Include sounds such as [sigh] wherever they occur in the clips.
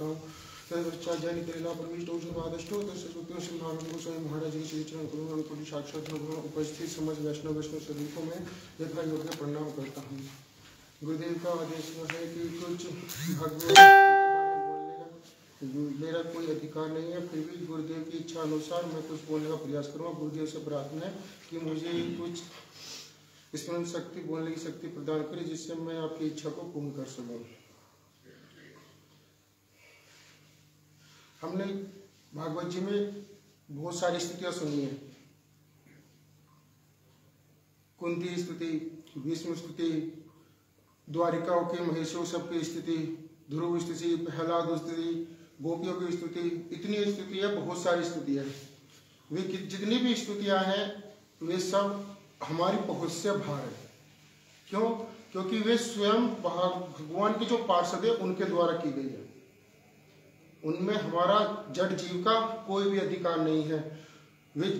करता हूँ। को साक्षात उपस्थित समझ वैष्णव वैष्णव स्वरूपों में यथा योग्य प्रणाम करता हूँ। गुरुदेव का आदेश है कि कुछ के का मेरा कोई अधिकार नहीं है, फिर भी गुरुदेव की इच्छा अनुसार मैं कुछ बोलने का प्रयास करूँगा। गुरुदेव से प्रार्थना है कि मुझे कुछ स्मरण शक्ति, बोलने की शक्ति प्रदान करें, जिससे मैं आपकी इच्छा को पूर्ण कर सकूँ। हमने भागवत जी में बहुत सारी स्थितियाँ सुनी है। कुंती स्तुति, भीष्म स्तुति, द्वारिकाओं के, महेशों सब की स्थिति ध्रुव स्थिति प्रहलाद स्तुति, गोपियों की स्तुति, इतनी स्तुति है बहुत सारी स्तुति है। वे जितनी भी स्तुतियाँ हैं, वे सब हमारी पहुँच से बाहर है। क्यों? क्योंकि वे स्वयं भगवान के जो पार्षद है, उनके द्वारा की गई है। उनमें हमारा जड़ जीव का कोई भी अधिकार नहीं है।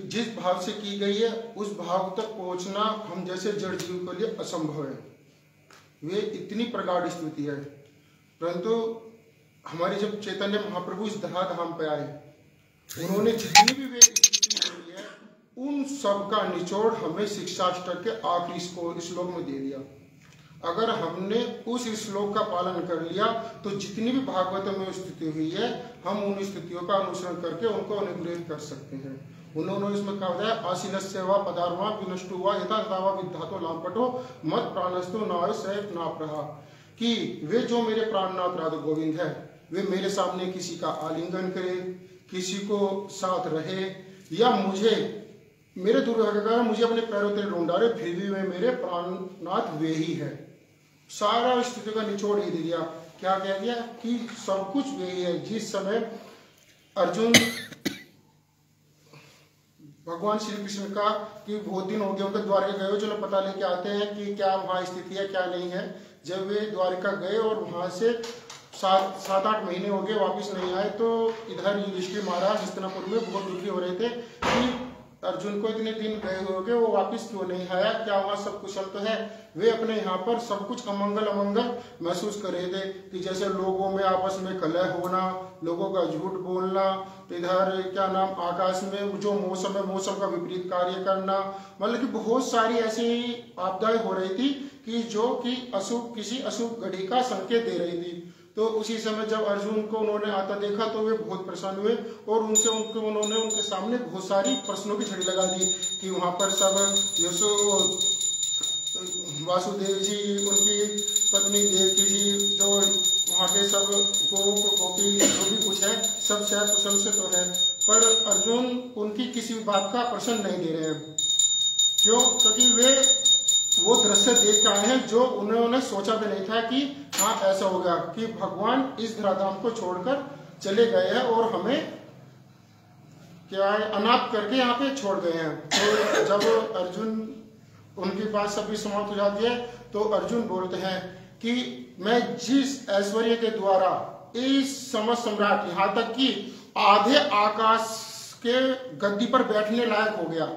जिस भाव से की गई है, उस भाव तक पहुँचना हम जैसे जड़ जीव के लिए असंभव है। वे इतनी प्रगाढ़ स्तुति है। परंतु हमारे जब चैतन्य महाप्रभु इस धरा धाम पे आए, उन्होंने जितनी भी वे है, उन सब का निचोड़ हमें शिक्षाष्टक के आखिरी श्लोक में दे दिया। अगर हमने उस श्लोक का पालन कर लिया तो जितनी भी भागवत में स्थिति हुई है, हम उन स्थितियों का अनुसरण करके उनको अनुग्रहित कर सकते हैं। उन्होंने इसमें कहा है आशीन सेवा पदार्वा विनष्टु हुआ यथा दावा विधातो लामपटो मत प्राणस्तु नाय सैफ नाप्रहा। कि वे जो मेरे प्राणनाथ राधा गोविंद है, वे मेरे सामने किसी का आलिंगन करे, किसी को साथ रहे, या मुझे, मेरे दुर्भाग्य मुझे अपने पैरों तेरे ढूंढा रहे, फिर भी वे मेरे प्राणनाथ वे ही है। सारा स्थिति का निचोड़ ही दे दिया। क्या कह दिया? कि सब कुछ वे है। जिस समय अर्जुन भगवान श्री कृष्ण का कि बहुत दिन हो गए, उनके द्वारका गए, चलो पता लेके आते हैं कि क्या वहाँ स्थिति है, क्या नहीं है। जब वे द्वारिका गए और वहाँ से सात सात, आठ महीने हो गए, वापस नहीं आए तो इधर युधिष्ठिर महाराज हस्तनापुर में बहुत दुखी हो रहे थे कि अर्जुन को इतने दिन गए हो गए वो वापस क्यों नहीं आया? क्या वहाँ सब कुशल तो है। वे अपने यहाँ पर सब कुछ अमंगल अमंगल महसूस कर रहे थे कि जैसे लोगों में आपस में कलह होना, लोगों का झूठ बोलना इधर क्या नाम, आकाश में जो मौसम है, मौसम का विपरीत कार्य करना। मतलब कि बहुत सारी ऐसी आपदाएँ हो रही थी कि जो कि अशुभ, किसी अशुभ घड़ी का संकेत दे रही थी। तो उसी समय जब अर्जुन को उन्होंने आता देखा तो वे बहुत परेशान हुए और उनसे उनको उन्होंने उनके सामने बहुत सारी प्रश्नों की छड़ी लगा दी कि वहाँ पर सब यशो, वासुदेव जी, उनकी पत्नी देवकी जी, जो वहाँ के सब गोप, गोपी, जो भी कुछ है, सब शायद प्रसन्न से तो है। पर अर्जुन उनकी किसी भी बात का प्रश्न नहीं दे रहे हैं। क्यों? क्योंकि वे वो दृश्य देख के आए हैं जो उन्होंने सोचा भी नहीं था कि हाँ ऐसा होगा कि भगवान इस धराधाम को छोड़कर चले गए हैं और हमें क्या है अनाथ करके यहाँ पे छोड़ गए हैं। तो जब अर्जुन, उनकी बात सभी समाप्त हो जाती है तो अर्जुन बोलते हैं कि मैं जिस ऐश्वर्य के द्वारा, इस समझ सम्राट, यहाँ तक कि आधे आकाश के गद्दी पर बैठने लायक हो गया।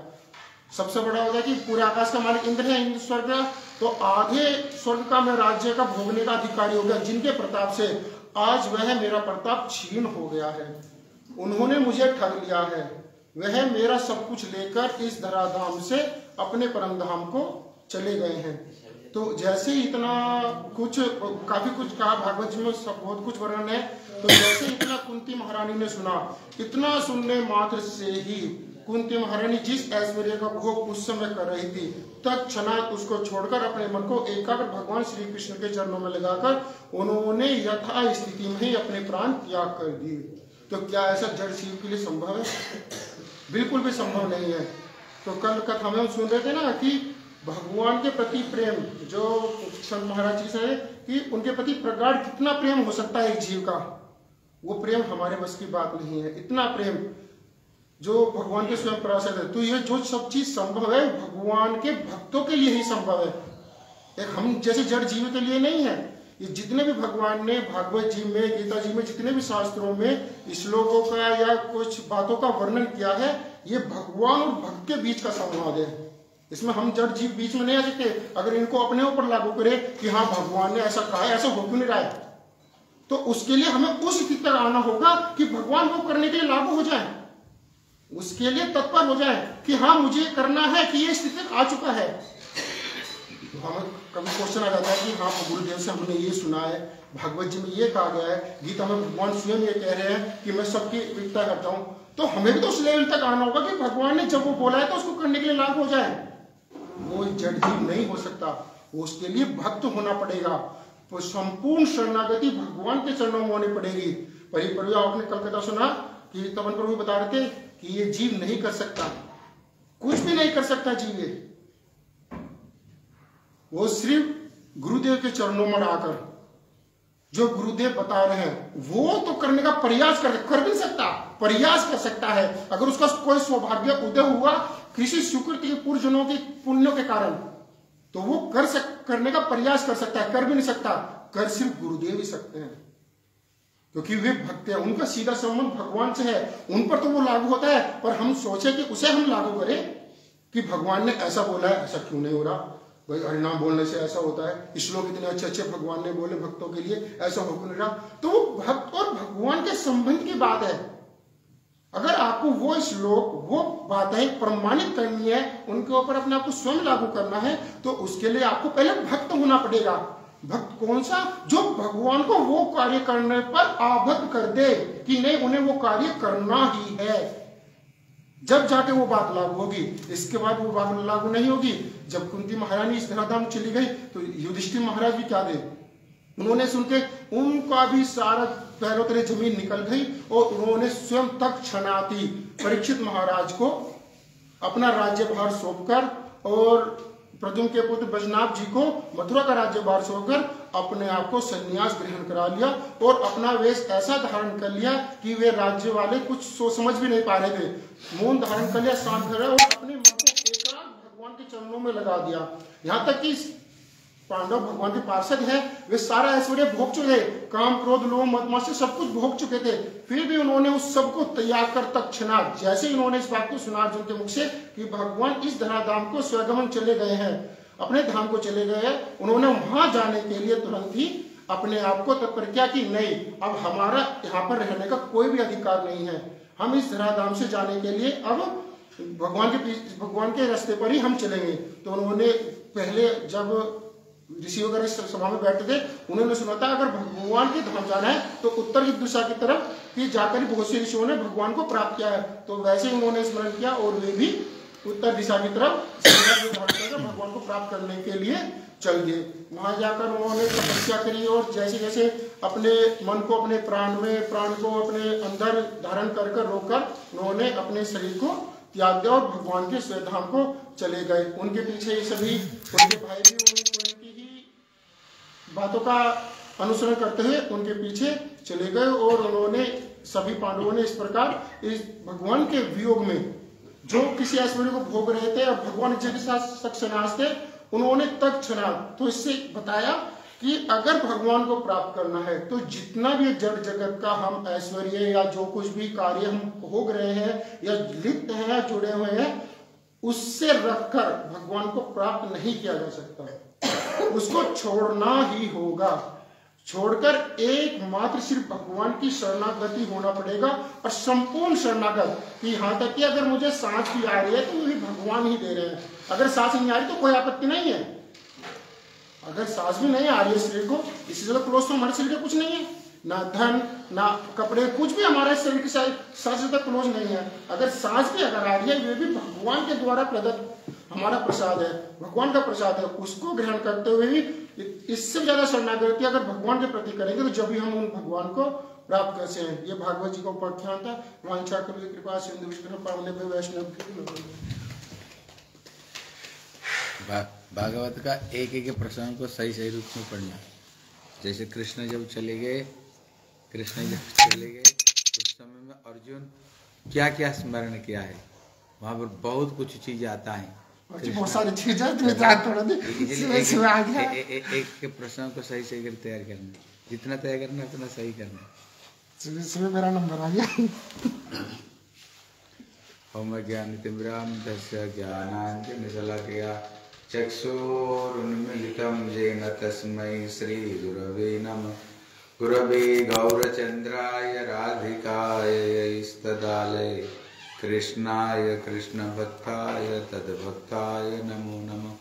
सबसे बड़ा होगा कि पूरे आकाश का मालिक इंद्र है, इंद्र, स्वर्ग तो आधे स्वर्ग का मैं राज्य का भोगने का अधिकारी हो गया, जिनके प्रताप से आज वह मेरा प्रताप छीन हो गया है। उन्होंने मुझे ठग लिया है। वह मेरा सब कुछ लेकर इस धराधाम से अपने परम धाम को चले गए हैं। तो जैसे इतना कुछ, काफ़ी कुछ कहा, भागवत जी में सब बहुत कुछ वर्णन है। तो जैसे इतना कुंती महारानी ने सुना, इतना सुनने मात्र से ही कुंती महारानी जिस ऐश्वर्य का भोग उस समय कर रही थी तत्क्षणात उसको छोड़कर अपने मन को एकाग्र भगवान श्री कृष्ण के चरणों में लगाकर उन्होंने यथा स्थिति में ही अपने प्राण त्याग कर दिए। तो क्या ऐसा जड़ शिव के लिए संभव है? बिल्कुल भी संभव नहीं है। तो कल कथा में हम सुन रहे थे ना कि भगवान के प्रति प्रेम, जो संत महाराज जी से कि उनके प्रति प्रगाढ़ कितना प्रेम हो सकता है एक जीव का? वो प्रेम हमारे बस की बात नहीं है। इतना प्रेम जो भगवान के स्वयं पराशर है। तो ये जो सब चीज़ संभव है, भगवान के भक्तों के लिए ही संभव है। एक हम जैसे जड़ जीव के लिए नहीं है। ये जितने भी भगवान ने, भागवत जी में, गीता जी में, जितने भी शास्त्रों में श्लोकों का या कुछ बातों का वर्णन किया है, ये भगवान और भक्त के बीच का संवाद है। इसमें हम जड़ जीव बीच में नहीं आ सकते। अगर इनको अपने ऊपर लागू करें कि हाँ भगवान ने ऐसा कहा ऐसा हो क्यों नहीं रहा है? तो उसके लिए हमें उस स्थिति तक आना होगा कि भगवान वो करने के लिए लागू हो जाए। उसके लिए तत्पर हो जाए कि हाँ मुझे करना है कि ये स्थिति आ चुका है। तो हमें कभी क्वेश्चन आ जाता है कि हाँ गुरुदेव से हमने ये सुना है, भागवत जी में ये कहा गया है, गीता में भगवान स्वयं ये कह रहे हैं कि मैं सबकी प्रीता करता हूँ। तो हमें भी तो उस लेवल तक आना होगा कि भगवान ने जब वो बोला है तो उसको करने के लिए लाभ हो जाए। वो जड़ जीव नहीं हो सकता उसके लिए भक्त होना पड़ेगा। तो संपूर्ण शरणागति भगवान के चरणों में होनी पड़ेगी। परिप्रभु आपने कलकत्ता सुना कि तपन प्रभु बता रहे थे कि ये जीव नहीं कर सकता। कुछ भी नहीं कर सकता जीव ये। वो सिर्फ़ गुरुदेव के चरणों में आकर, जो गुरुदेव बता रहे हैं, वो तो करने का प्रयास कर कर भी सकता, प्रयास कर सकता है। अगर उसका कोई सौभाग्य उदय हुआ किसी स्वीकृति के पूर्वजनों के पुण्यों के कारण तो वो कर सक, करने का प्रयास कर सकता है, कर भी नहीं सकता। कर सिर्फ़ गुरुदेव ही सकते हैं। क्योंकि वे भक्त है, उनका सीधा संबंध भगवान से है। उन पर तो वो लागू होता है, पर हम सोचे कि उसे हम लागू करें कि भगवान ने ऐसा बोला है, ऐसा क्यों नहीं हो रहा? भाई, हरिनाम बोलने से ऐसा होता है श्लोक इतने अच्छे अच्छे भगवान ने बोले भक्तों के लिए, ऐसा हो नहीं रहा? तो वो भक्त और भगवान के संबंध की बात है। अगर आपको वो श्लोक, वो बातें प्रमाणित करनी है, उनके ऊपर अपने आप को स्वयं लागू करना है तो उसके लिए आपको पहले भक्त होना पड़ेगा। भक्त कौन सा? जो भगवान को वो कार्य करने पर आबद्ध कर दे कि नहीं, उन्हें वो कार्य करना ही है। जब जाके वो बात लागू होगी, इसके बाद वो बात लागू नहीं होगी। जब कुंती महारानी इस धराधाम चली गई तो युधिष्ठिर महाराज भी क्या दे? उन्होंने सुनते उनका भी सारा पैरों तरह ज़मीन निकल गई और उन्होंने स्वयं तक क्षणाती परीक्षित महाराज को अपना राज्यभार सौंपकर और प्रद्युम के पुत्र बजनाभ जी को मथुरा का राज्यभार सौंपकर अपने आप को संन्यास ग्रहण करा लिया और अपना वेश ऐसा धारण कर लिया कि वे राज्य वाले कुछ सोच समझ भी नहीं पा रहे थे। मौन धारण कर लिया, शांत कर और अपने मन को भगवान के चरणों में लगा दिया। यहाँ तक कि पांडव भगवान के पार्षद है। वे सारा ऐश्वर्य भोग चुके काम, क्रोध, लोभ से सब कुछ भोग चुके थे। फिर भी उन्होंने उस सबको तैयार कर तक छना। जैसे ही उन्होंने इस बात को सुना अर्जुन के मुख से कि भगवान इस धराधाम को स्वगमन चले गए हैं, अपने धाम को चले गए हैं, उन्होंने वहाँ जाने के लिए तुरंत ही अपने आप को तत्पर किया कि नहीं, अब हमारा यहाँ पर रहने का कोई भी अधिकार नहीं है। हम इस धराधाम से जाने के लिए अब भगवान के भगवान के रास्ते पर ही हम चलेंगे। तो उन्होंने पहले जब ऋषि वगैरह सभा में बैठे थे, उन्होंने सुना था, अगर भगवान के धाम जाना है तो उत्तर की दिशा की तरफ़ ही जाकर बहुत से ऋषियों ने भगवान को प्राप्त किया है। तो वैसे ही उन्होंने स्मरण किया और वे भी उत्तर दिशा की तरफ़ भगवान को प्राप्त करने के लिए चल गए। वहाँ जाकर उन्होंने तपस्या करी और जैसे जैसे अपने मन को, अपने प्राण में, प्राण को अपने अंदर धारण कर कर रोककर उन्होंने अपने शरीर को त्याग दिया और भगवान के स्वधाम को चले गए। उनके पीछे ये सभी, उनके भाई भी उनकी ही बातों का अनुसरण करते हुए उनके पीछे चले गए और उन्होंने, सभी पांडवों ने इस प्रकार इस भगवान के वियोग में, जो किसी ऐश्वर्य को भोग रहे थे और भगवान जी के साथ सक्सेनाश थे, उन्होंने तक चुना तो इससे बताया कि अगर भगवान को प्राप्त करना है तो जितना भी जड़ जगत का हम ऐश्वर्य या जो कुछ भी कार्य हम भोग रहे हैं, या लिप्त हैं या जुड़े हुए हैं, उससे रखकर भगवान को प्राप्त नहीं किया जा सकता। उसको छोड़ना ही होगा। छोड़कर एकमात्र सिर्फ़ भगवान की शरणागति होना पड़ेगा और संपूर्ण शरणागत। कि यहाँ तक कि अगर मुझे सांस भी आ रही है तो मुझे भगवान ही दे रहे हैं। अगर सांस नहीं आ रही तो कोई आपत्ति नहीं है। अगर सांस भी नहीं आ रही है शरीर को, इसी जगह क्लोज तो हमारे शरीर का कुछ नहीं है। ना धन, ना कपड़े, कुछ भी हमारे शरीर के सांस तक क्लोज नहीं है। अगर सांस भी अगर आ रही है वे भी भगवान के द्वारा प्रदत्त हमारा प्रसाद है। भगवान का प्रसाद है। उसको ग्रहण करते हुए भी इससे ज़्यादा शरणागति अगर भगवान के प्रति करेंगे तो जब भी हम उन भगवान को प्राप्त कर हैं ये भागवत जी का उपाख्यान था। वांछा कभी कृपा सिंधु विष्णु, पावने वैष्णव भागवत का एक एक प्रसंग को सही सही रूप में पढ़ना। जैसे कृष्ण जब चले गए कृष्ण जब चले गए। उस समय में अर्जुन क्या क्या स्मरण किया है? वहाँ पर बहुत कुछ चीज़ आता है। बहुत सारी चीज़ें एक प्रश्न को सही सही कर तैयार करना जितना तैयार करना उतना सही करना मेरा नंबर आ गया। होम ज्ञान तिम्राम तस्य ज्ञानांजन शलाकया चक्षुरुन्मिलितं येन तस्मै श्रीगुरवे नमः। गुरवे गौरचन्द्राय राधिकाय कृष्णाय कृष्णभक्ताय तद्भक्ताय नमो नमः।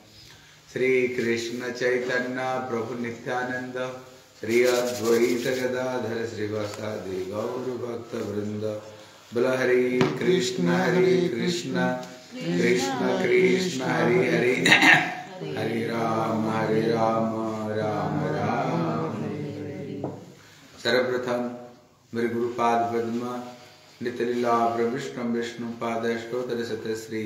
श्री कृष्ण चैतन्य प्रभु नित्यानंद श्री अद्वैत गदाधर श्रीवासादि गौर भक्त बल हरे कृष्ण हरे कृष्ण कृष्ण कृष्ण, हरे हरे। हरे राम हरे राम राम राम। सर्वप्रथम मेरे गुरुपाद पद्म नितलीला विष्णु विष्णु पाद अष्टोतर सत श्री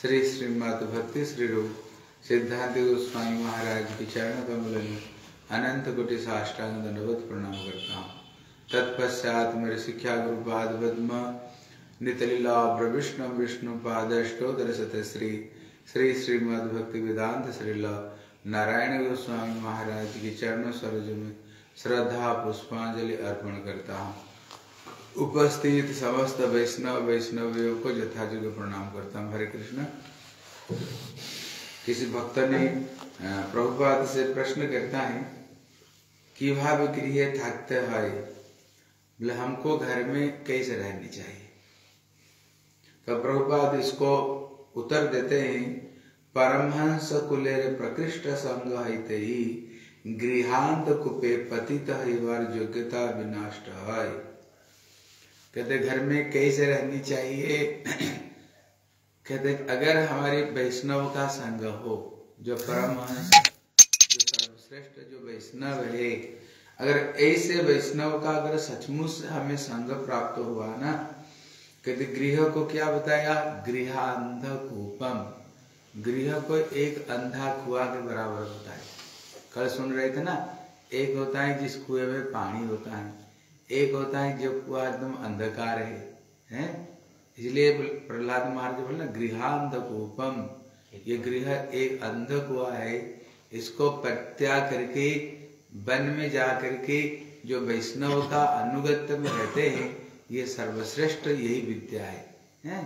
श्री श्रीमद भक्ति श्री रूप सिद्धांत गोस्वामी महाराज की चरण कमल में अनंत कोटि साष्टांग दंडवत प्रणाम करता हूँ तत्पश्चात मेरे शिक्षा गुरु पाद पद्म नितलीला विष्णु विष्णु पाद अष्टोतर सत श्री श्री श्रीमद भक्ति वेदांत श्रीला नारायण गोस्वामी महाराज की चरण सरोज में श्रद्धा, पुष्पांजलि अर्पण करता हूँ। उपस्थित समस्त वैष्णव, वैष्णवियों को यथाजोग्य प्रणाम करता हूँ। हरे कृष्ण। किसी भक्त ने प्रभुपाद से प्रश्न करता है कि भाव गृह थकते है? बोले, हमको घर में कैसे रहनी चाहिए? तो प्रभुपाद इसको उत्तर देते हैं, परमहंस कुलेर प्रकृष्ट संग ही गृहांत कुपे पतित योग्यता विनाष्ट है कहते, घर में कैसे रहनी चाहिए? [clears throat] कहते, अगर हमारे वैष्णव का संग हो, जो परम जो सर्वश्रेष्ठ जो वैष्णव है, अगर ऐसे वैष्णव का अगर सचमुच हमें संग प्राप्त हुआ ना, कहते, गृह को क्या बताया? गृह अंध कूपम गृह को एक अंधा कुआ के बराबर है कल सुन रहे थे ना, एक होता है जिस कुएँ में पानी होता है, एक होता है जो कुआ एकदम अंधकार है, हैं? इसलिए प्रहलाद महाराज बोले ना गृहांध कूपम ये गृह एक अंध कुआ है, इसको प्रत्याग करके, वन में जा करके जो वैष्णव का अनुगत्य में रहते हैं, ये सर्वश्रेष्ठ यही विद्या है, हैं?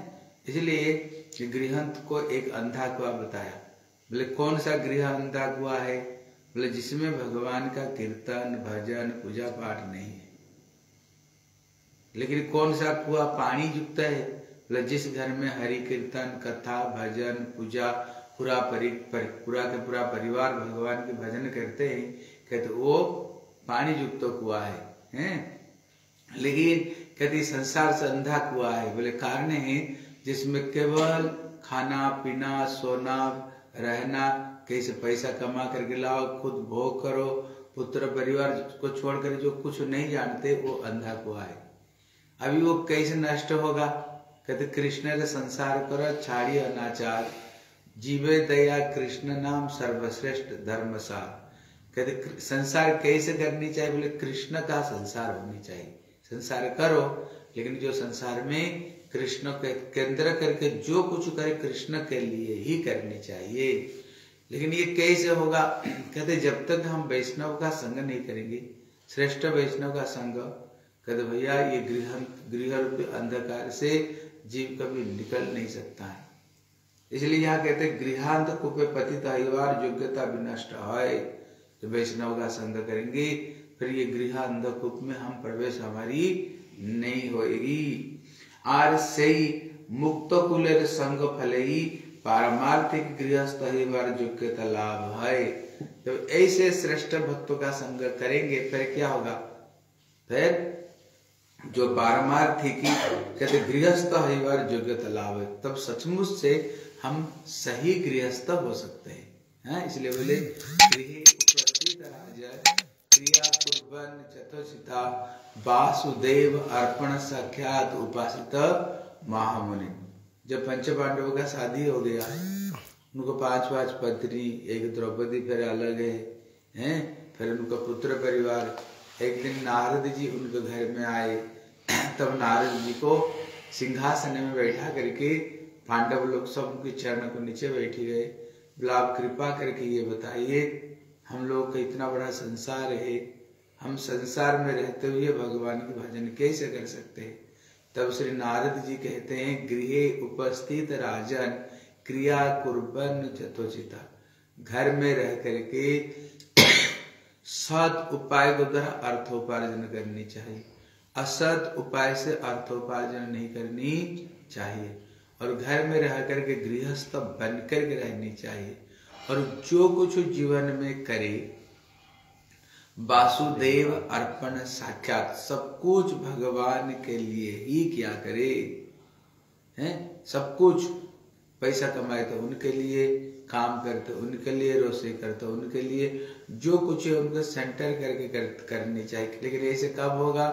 इसलिए गृहंत को एक अंधा कुआ बताया। बोले, कौन सा गृह अंधा कुआ है? बोले जिसमें भगवान का कीर्तन भजन पूजा पाठ नहीं है। लेकिन कौन सा कुआ पानी युक्त है? बोले जिस घर में हरि कीर्तन कथा भजन पूजा पूरा परि, पूरा के पूरा परिवार भगवान के भजन करते हैं कहते वो पानी युक्त कुआ है। हैं? लेकिन कहते संसार से अंधा कुआ है। बोले कारण है जिसमें केवल खाना पीना सोना रहना कैसे पैसा कमा करके लाओ, खुद भोग करो, पुत्र परिवार को छोड़कर जो कुछ नहीं जानते, वो अंधा कुआ है। अभी वो कैसे नष्ट होगा? कहते, कृष्ण के संसार करो, छाड़ी अनाचार। जीवे दया कृष्ण नाम सर्वश्रेष्ठ धर्म सा कहते संसार कैसे करनी चाहिए? बोले, कृष्ण का संसार होनी चाहिए। संसार करो, लेकिन जो संसार में कृष्ण के केंद्र करके जो कुछ करे, कृष्ण के लिए ही करनी चाहिए। लेकिन ये कैसे होगा। कहते जब तक हम वैष्णव का संग नहीं करेंगे, श्रेष्ठ वैष्णव का संग, कहते भैया, ये गृह गृह अंधकार से जीव कभी निकल नहीं सकता है। इसलिए यहाँ कहते गृहांत कुपे पतित अहिवार, योग्यता विनष्ट है। तो वैष्णव का संग करेंगे, फिर ये गृह अंधकूप में हम प्रवेश हमारी नहीं होगी आर से मुक्त कुल संग फले पारमार्थिक गृहस्थ ही योग्यता लाभ है। तो ऐसे श्रेष्ठ भक्तों का संग करेंगे, फिर क्या होगा? फिर जो पारमार्थिक कहते गृहस्थ हरिवार योग्यता लाभ है, तब सचमुच से हम सही गृहस्थ हो सकते हैं। है? इसलिए बोले चतुर्सिता वासुदेव अर्पण साख्यात उपासित महामुनि। जब पंच पांडवों का शादी हो गया, उनको पाँच पाँच पत्नी एक द्रौपदी फिर अलग है, हैं? फिर उनका पुत्र परिवार। एक दिन नारद जी उनके घर में आए, तब नारद जी को सिंहासन में बैठा करके पांडव लोग सब उनके चरण को नीचे बैठी गए। आप कृपा करके ये बताइए, हम लोग का इतना बड़ा संसार है, हम संसार में रहते हुए भगवान की भजन कैसे कर सकते हैं? तब श्री नारद जी कहते हैं, गृह उपस्थित राजन क्रिया कुर्बन चतोचिता घर में रह करके सत उपाय के द्वारा अर्थोपार्जन करनी चाहिए। असत उपाय से अर्थोपार्जन नहीं करनी चाहिए। और घर में रह करके गृहस्थ बन करके रहनी चाहिए। और जो कुछ जीवन में करे वासुदेव अर्पण साक्षात सब कुछ भगवान के लिए ही क्या करे। हैं? सब कुछ। पैसा कमाए तो उनके लिए काम करते उनके लिए रोसे करते उनके लिए जो कुछ है उनको सेंटर करके कर, करनी चाहिए। लेकिन ऐसे कब होगा?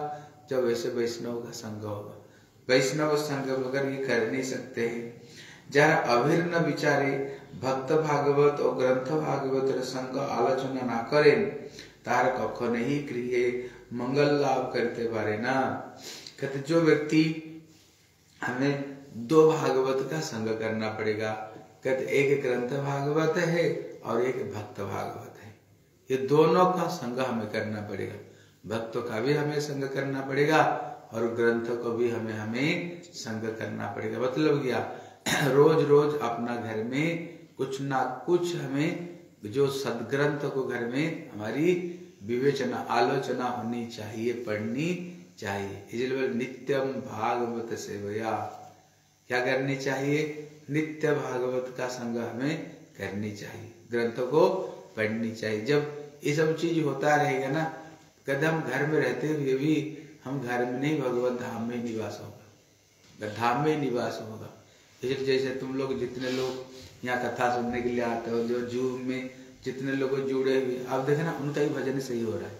जब ऐसे वैष्णव का संग होगा। वैष्णव संग वगैरह ये कर नहीं सकते हैं। जरा अभिन्न विचारे भक्त भागवत और ग्रंथ भागवत संग आलोचना ना करें। कखो नहीं गृह मंगल लाभ करते बारे ना। कहते, जो व्यक्ति हमें दो भागवत का संग करना पड़ेगा, कहते, एक ग्रंथ भागवत है और एक भक्त भागवत है। ये दोनों का संग हमें करना पड़ेगा। भक्तों का भी हमें संग करना पड़ेगा और ग्रंथ को भी हमें हमें संग करना पड़ेगा। मतलब क्या? [clears throat] रोज रोज अपना घर में कुछ ना कुछ हमें जो सदग्रंथ को घर में हमारी विवेचना, आलोचना होनी चाहिए, पढ़नी चाहिए। इसलिए नित्यम भागवत सेवया। क्या करनी चाहिए? नित्य भागवत का संग हमें करनी चाहिए। ग्रंथों को पढ़नी चाहिए। जब ये सब चीज़ होता रहेगा ना कदम हम घर में रहते हुए भी हम घर में नहीं भगवत धाम में निवास होगा। धाम में निवास होगा। जैसे जैसे तुम लोग जितने लोग यहाँ कथा सुनने के लिए आते हो, जो जूम में जितने लोग जुड़े हुए, आप देखे ना, उनका ही भजन सही हो रहा है।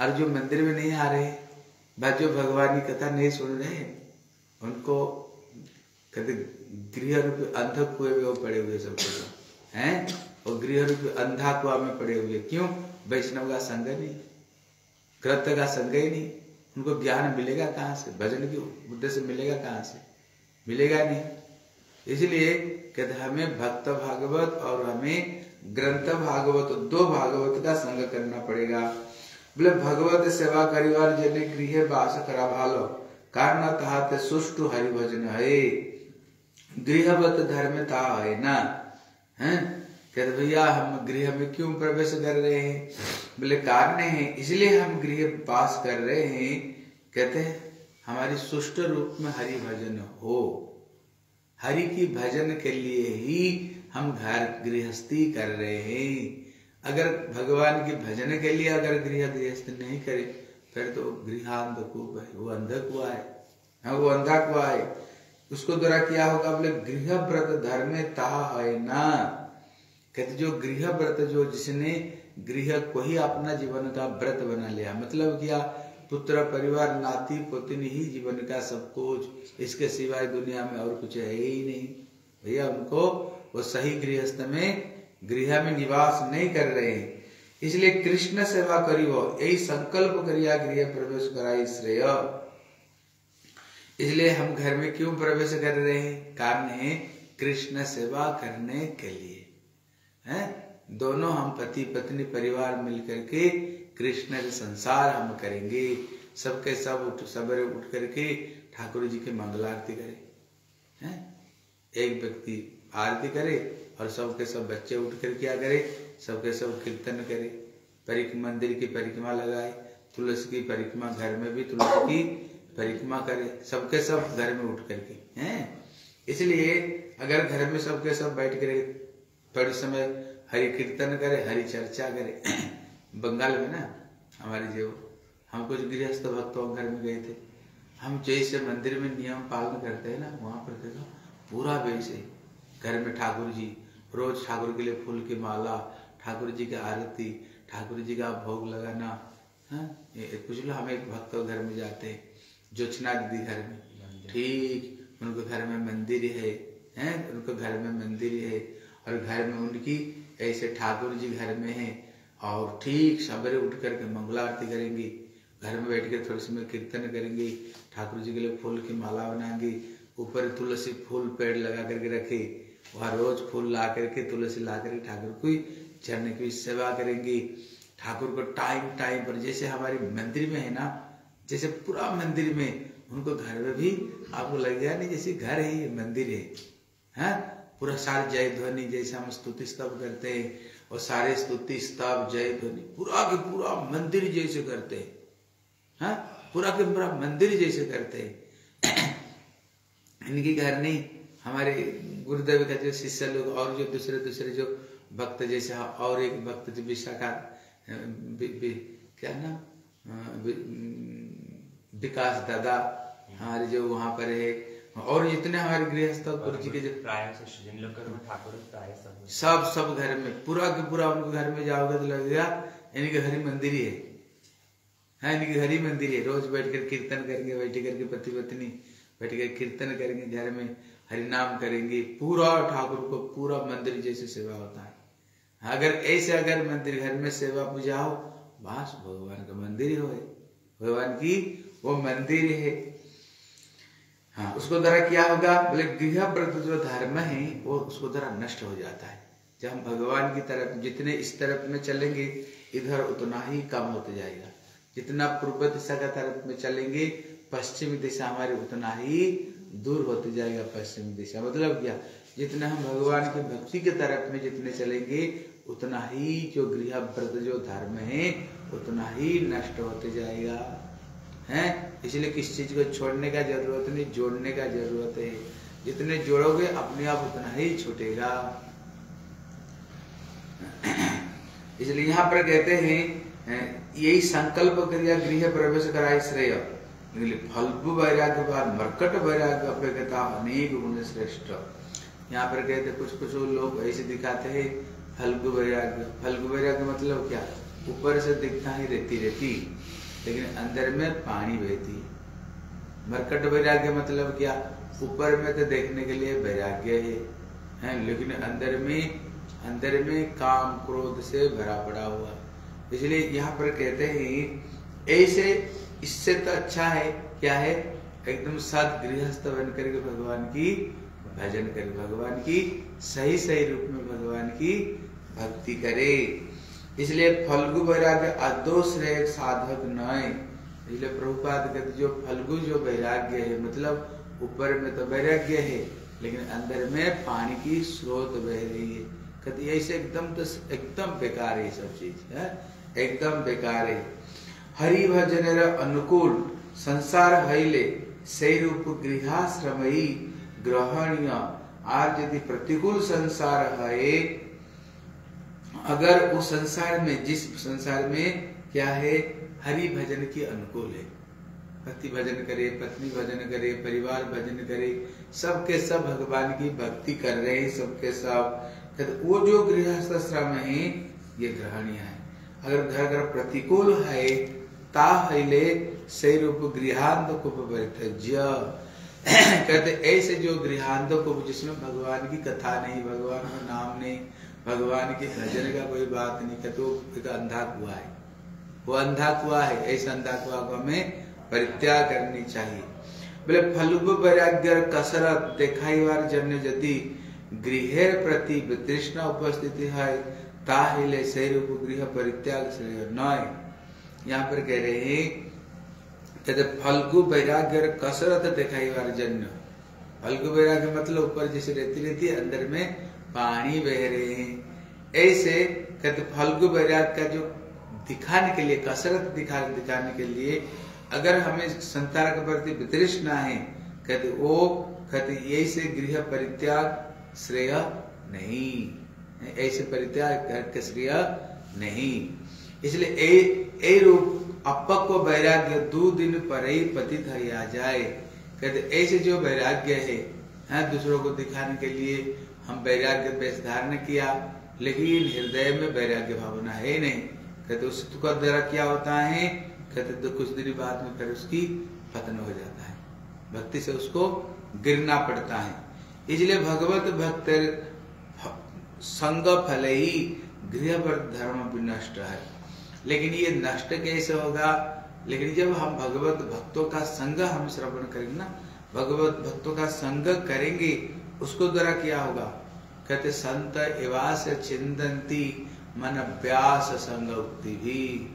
और जो मंदिर में नहीं आ रहे भाई जो भगवान की कथा नहीं सुन रहे, उनको कहते गृह रूप अंध कुएँ में वो पड़े हुए सब कुछ हैं? और गृह रूप अंधा कुआ में पड़े हुए। क्यों? वैष्णव का संग नहीं, ग्रंथ का संग ही नहीं। उनको ज्ञान मिलेगा कहाँ से? भजन के से मिलेगा कहाँ से? मिलेगा नहीं। इसलिए कहते हमें भक्त भागवत और हमें ग्रंथ भागवत, दो भागवत का संग करना पड़ेगा। बोले, भगवत सेवा करिवार जने गृह वास करा भालो। कारण तहाते सुष्टु हरि भजन है। गृहवत धर्म था है ना? है? कहते, भैया, हम गृह में क्यों प्रवेश कर रहे हैं? बोले, कारण है, इसलिए हम गृह पास कर रहे हैं। कहते हमारी सुष्ट रूप में हरि भजन हो। हरि की भजन के लिए ही हम घर गृहस्थी कर रहे हैं। अगर भगवान के भजन के लिए अगर गृह गृहस्थ नहीं करे, फिर तो गृहांध कूप है, वो अंधा कुआ है। हाँ वो अंधा कुआ है। उसको द्वारा क्या होगा बोले गृह व्रत धर्म ता है ना। कहते जो गृह व्रत जो जिसने गृह को ही अपना जीवन का व्रत बना लिया मतलब क्या? पुत्र, परिवार, नाती, पोतनी ही जीवन का सब कुछ। इसके सिवाय दुनिया में और कुछ है ही नहीं। भैया, उनको वो सही गृहस्थ में, गृह में निवास नहीं कर रहे हैं। इसलिए कृष्ण सेवा करियो यही संकल्प करिया गृह प्रवेश कराई श्रेय। इसलिए हम घर में क्यों प्रवेश कर रहे हैं? कारण है कृष्ण सेवा करने के लिए। हैं? दोनों हम पति, पत्नी, परिवार मिलकर के कृष्ण के संसार हम करेंगे। सबके सब उठ सवेरे उठ करके ठाकुर जी की मंगलारती करें, हैं? एक व्यक्ति आरती करे और सबके सब बच्चे उठ कर क्या करे? सबके सब कीर्तन करे परिक मंदिर की परिक्रमा लगाए, तुलसी की परिक्रमा घर में भी तुलसी की परिक्रमा करे, सबके सब घर में उठ करके, हैं? इसलिए अगर घर में सबके सब बैठ कर थोड़ी समय हरि कीर्तन करे, हरि चर्चा करे बंगाल में ना, हमारी जो हम कुछ गृहस्थ भक्तों घर में गए थे। हम जैसे मंदिर में नियम पालन करते हैं ना, वहाँ पर देखो, पूरा वैसे घर में ठाकुर जी, रोज ठाकुर के लिए फूल की माला, ठाकुर जी की आरती, ठाकुर जी का भोग लगाना हाँ कुछ लोग हम एक भक्त घर में जाते हैं जोचना दीदी घर में। ठीक, उनको घर में मंदिर है, हैं, उनको घर में मंदिर है, और घर में उनकी, ऐसे ठाकुर जी घर में है और ठीक सवेरे उठ करके मंगला आरती करेंगी, घर में बैठ कर थोड़ी समय कीर्तन करेंगी, ठाकुर जी के लिए फूल की माला बनाएँगी, ऊपर तुलसी फूल पेड़ लगा करके रखे, वहाँ रोज फूल ला करके तुलसी ला करके ठाकुर की चरण की सेवा करेंगी ठाकुर को टाइम टाइम पर जैसे हमारी मंदिर में है ना, जैसे पूरा मंदिर में उनको घर में भी आपको लग गया नहीं जैसे घर है मंदिर है हाँ? पूरा सार जय ध्वनि जैसे हम स्तुति स्तव करते हैं और सारे स्तुति स्तव जय ध्वनि। पूरा के पूरा मंदिर जैसे करते हैं। हाँ? पूरा के पूरा मंदिर जैसे करते हैं। इनके घर नहीं हमारे गुरुदेव का जो शिष्य लोग और जो दूसरे दूसरे जो भक्त जैसे और एक भक्त जो विशाखा क्या नाम? विकास दादा, हमारे जो वहाँ पर है और जितने हमारे गृहस्थ गुरु जी के जो सब। सब घर में पूरा के पूरा उनके घर में जाओगे तो लगेगा इनके घर ही मंदिर ही है। हाँ इनके घर ही मंदिर है रोज बैठ कर कीर्तन करेंगे बैठ करके पति पत्नी बैठ कर कीर्तन करेंगे घर में हरिनाम करेंगे। पूरा ठाकुर को पूरा मंदिर जैसे सेवा होता है। अगर ऐसे अगर मंदिर घर में सेवा पूजा हो बस भगवान का मंदिर ही हो। भगवान की वो मंदिर है। हाँ। उसको द्वारा क्या होगा? बोले, गृह प्रति जो धर्म है, वो उसको द्वारा नष्ट हो जाता है। जब हम भगवान की तरफ़, जितने इस तरफ़ में चलेंगे, इधर उतना ही कम होते जाएगा। जितना पूर्व दिशा का तरफ़ में चलेंगे, पश्चिमी दिशा हमारी उतना ही दूर होते जाएगा पश्चिमी दिशा। मतलब क्या? जितना हम भगवान की भक्ति के तरफ़ में जितने चलेंगे, उतना ही जो गृह व्रत जो धर्म है, उतना ही नष्ट होते जाएगा। है? इसलिए किस चीज़ को छोड़ने का ज़रूरत नहीं, जोड़ने का ज़रूरत है। जितने जोड़ोगे, अपने आप उतना ही छूटेगा। इसलिए यहाँ पर कहते हैं यही संकल्प क्रिया गृह प्रवेश कराई श्रेय। फल्गु वैराग्य बाद मरकट वैराग्य अपेक्षता अनेक गुण श्रेष्ठ। यहाँ पर कहते कुछ कुछ लोग ऐसे दिखाते हैं, फल्गु वैराग्य। फल्गु वैराग्य मतलब क्या? ऊपर से दिखता ही रहती रहती लेकिन अंदर में पानी बहती मरकट वैराग्य मतलब क्या? ऊपर में तो देखने के लिए वैराग्य है हैं, लेकिन अंदर में अंदर में काम क्रोध से भरा पड़ा हुआ। इसलिए यहाँ पर कहते हैं, ऐसे, इससे तो अच्छा है, क्या है? एकदम सद गृहस्थ बन करके भगवान की भजन करे, भगवान की सही सही रूप में भगवान की भक्ति करे। इसलिए फल्गु वैराग्य अदोष रहे साधक नए। इसलिए प्रभुपाद कहते, जो फल्गु जो वैराग्य है मतलब ऊपर में तो वैराग्य है, लेकिन अंदर में पानी की स्रोत बह रही है। कहते ऐसे एकदम तो एकदम बेकार है सब चीज़, है? एकदम बेकार है। हरि भजन अनुकूल, संसार हईले से रूप गृहाश्रम ग्रहणीय। आज यदि प्रतिकूल संसार है अगर उस संसार में, जिस संसार में क्या है, हरि भजन की अनुकूल है। पति भजन करे, पत्नी भजन करे, परिवार भजन करे, सबके सब भगवान की भक्ति कर रहे हैं, सबके सब। वो जो गृहस्थ श्रम है, ये ग्रहणीय है। अगर घर घर प्रतिकूल है ताहले से रूप गृहांत को कहते ऐसे जो गृहांत को जिसमें भगवान की कथा नहीं, भगवान का नाम नहीं भगवान के भजन का कोई बात नहीं कहते एक अंधा कुआ है। वो अंधा कुआ है, ऐसा अंधा कुआ को हमें परित्याग करनी चाहिए। बोले फलुब वैराग्य कसरत, देखाई बार जन्य यदि गृह प्रति तृष्णा उपस्थिति है, ताहिले से रूप गृह परित्याग श्रेय नय। यहाँ पर कह रहे हैं, कहते, फल्गु वैराग्य कसरत दिखाई बार जन्य। फल्गु वैराग्य मतलब ऊपर जैसे रहती रहती अंदर में पानी बह रहे हैं। ऐसे कहते फल्गु बैराग का जो दिखाने के लिए कसरत दिखा दिखाने के लिए अगर हमें संतान के प्रति वितृष्णा है कहते वो कहते ऐसे गृह परित्याग श्रेय नहीं। ऐसे परित्याग करके श्रेय नहीं। इसलिए ए, ए रूप अपक्व वैराग्य दो दिन पर ही पतित आ जाए। कहते ऐसे जो वैराग्य है, है दूसरों को दिखाने के लिए हम वैराग्य वेश धारण किया, लेकिन हृदय में वैराग्य भावना है नहीं। कहते उस का द्वारा क्या होता है? कहते तो कुछ दिन बाद में फिर उसकी पतन हो जाता है। भक्ति से उसको गिरना पड़ता है। इसलिए भगवत भक्त संग फल ही गृह धर्म भी नष्ट है। लेकिन ये नष्ट कैसे होगा? लेकिन जब हम भगवत भक्तों का संग हम श्रवण करेंगे ना, भगवत भक्तों का संग करेंगे उसको द्वारा क्या होगा। कहते, संत एवास चिंतनती मन व्यास संग उक्ति भी।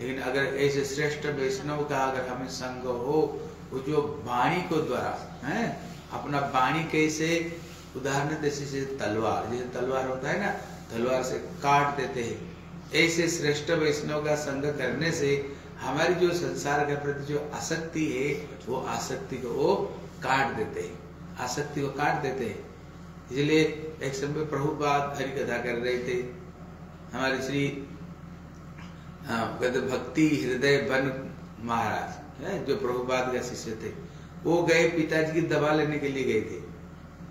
लेकिन अगर ऐसे श्रेष्ठ वैष्णव का अगर हमें संग हो, वो जो वाणी को द्वारा, है, अपना वाणी कैसे, उदाहरण जैसे तलवार जैसे तलवार होता है ना, तलवार से काट देते हैं। ऐसे श्रेष्ठ वैष्णव का संग करने से हमारी जो संसार के प्रति जो आसक्ति है, वो आसक्ति को वो काट देते हैं। आसक्ति को काट देते हैं। इसलिए एक समय प्रभुपाद हरि कथा कर रहे थे। हमारे श्री कहते भक्ति हृदय बन महाराज, है, जो प्रभुपाद का शिष्य थे। वो गए पिताजी की दवा लेने के लिए गए थे।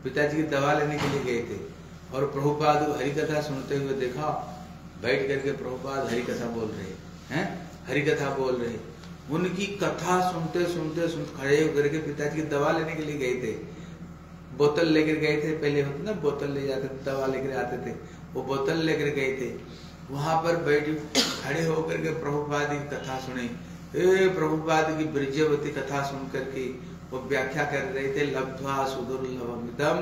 पिताजी की दवा लेने के लिए गए थे। और प्रभुपाद हरि कथा सुनते हुए देखा, बैठ करके प्रभुपाद हरि कथा बोल रहे हैं हरि कथा बोल रहे उनकी कथा सुनते सुनते सुनते खड़े होकर के पिताजी की दवा लेने के लिए गए थे। बोतल लेकर गए थे, पहले होते ना, बोतल ले जाते थे, दवा लेकर आते थे, वो बोतल लेकर गए थे। वहाँ पर बैठ, खड़े होकर के प्रभुपाद की कथा सुने। प्रभुपाद की ब्रिजवती कथा सुन करके वो व्याख्या कर रहे थे, लब्ध्वा सुदुर्लभमिदम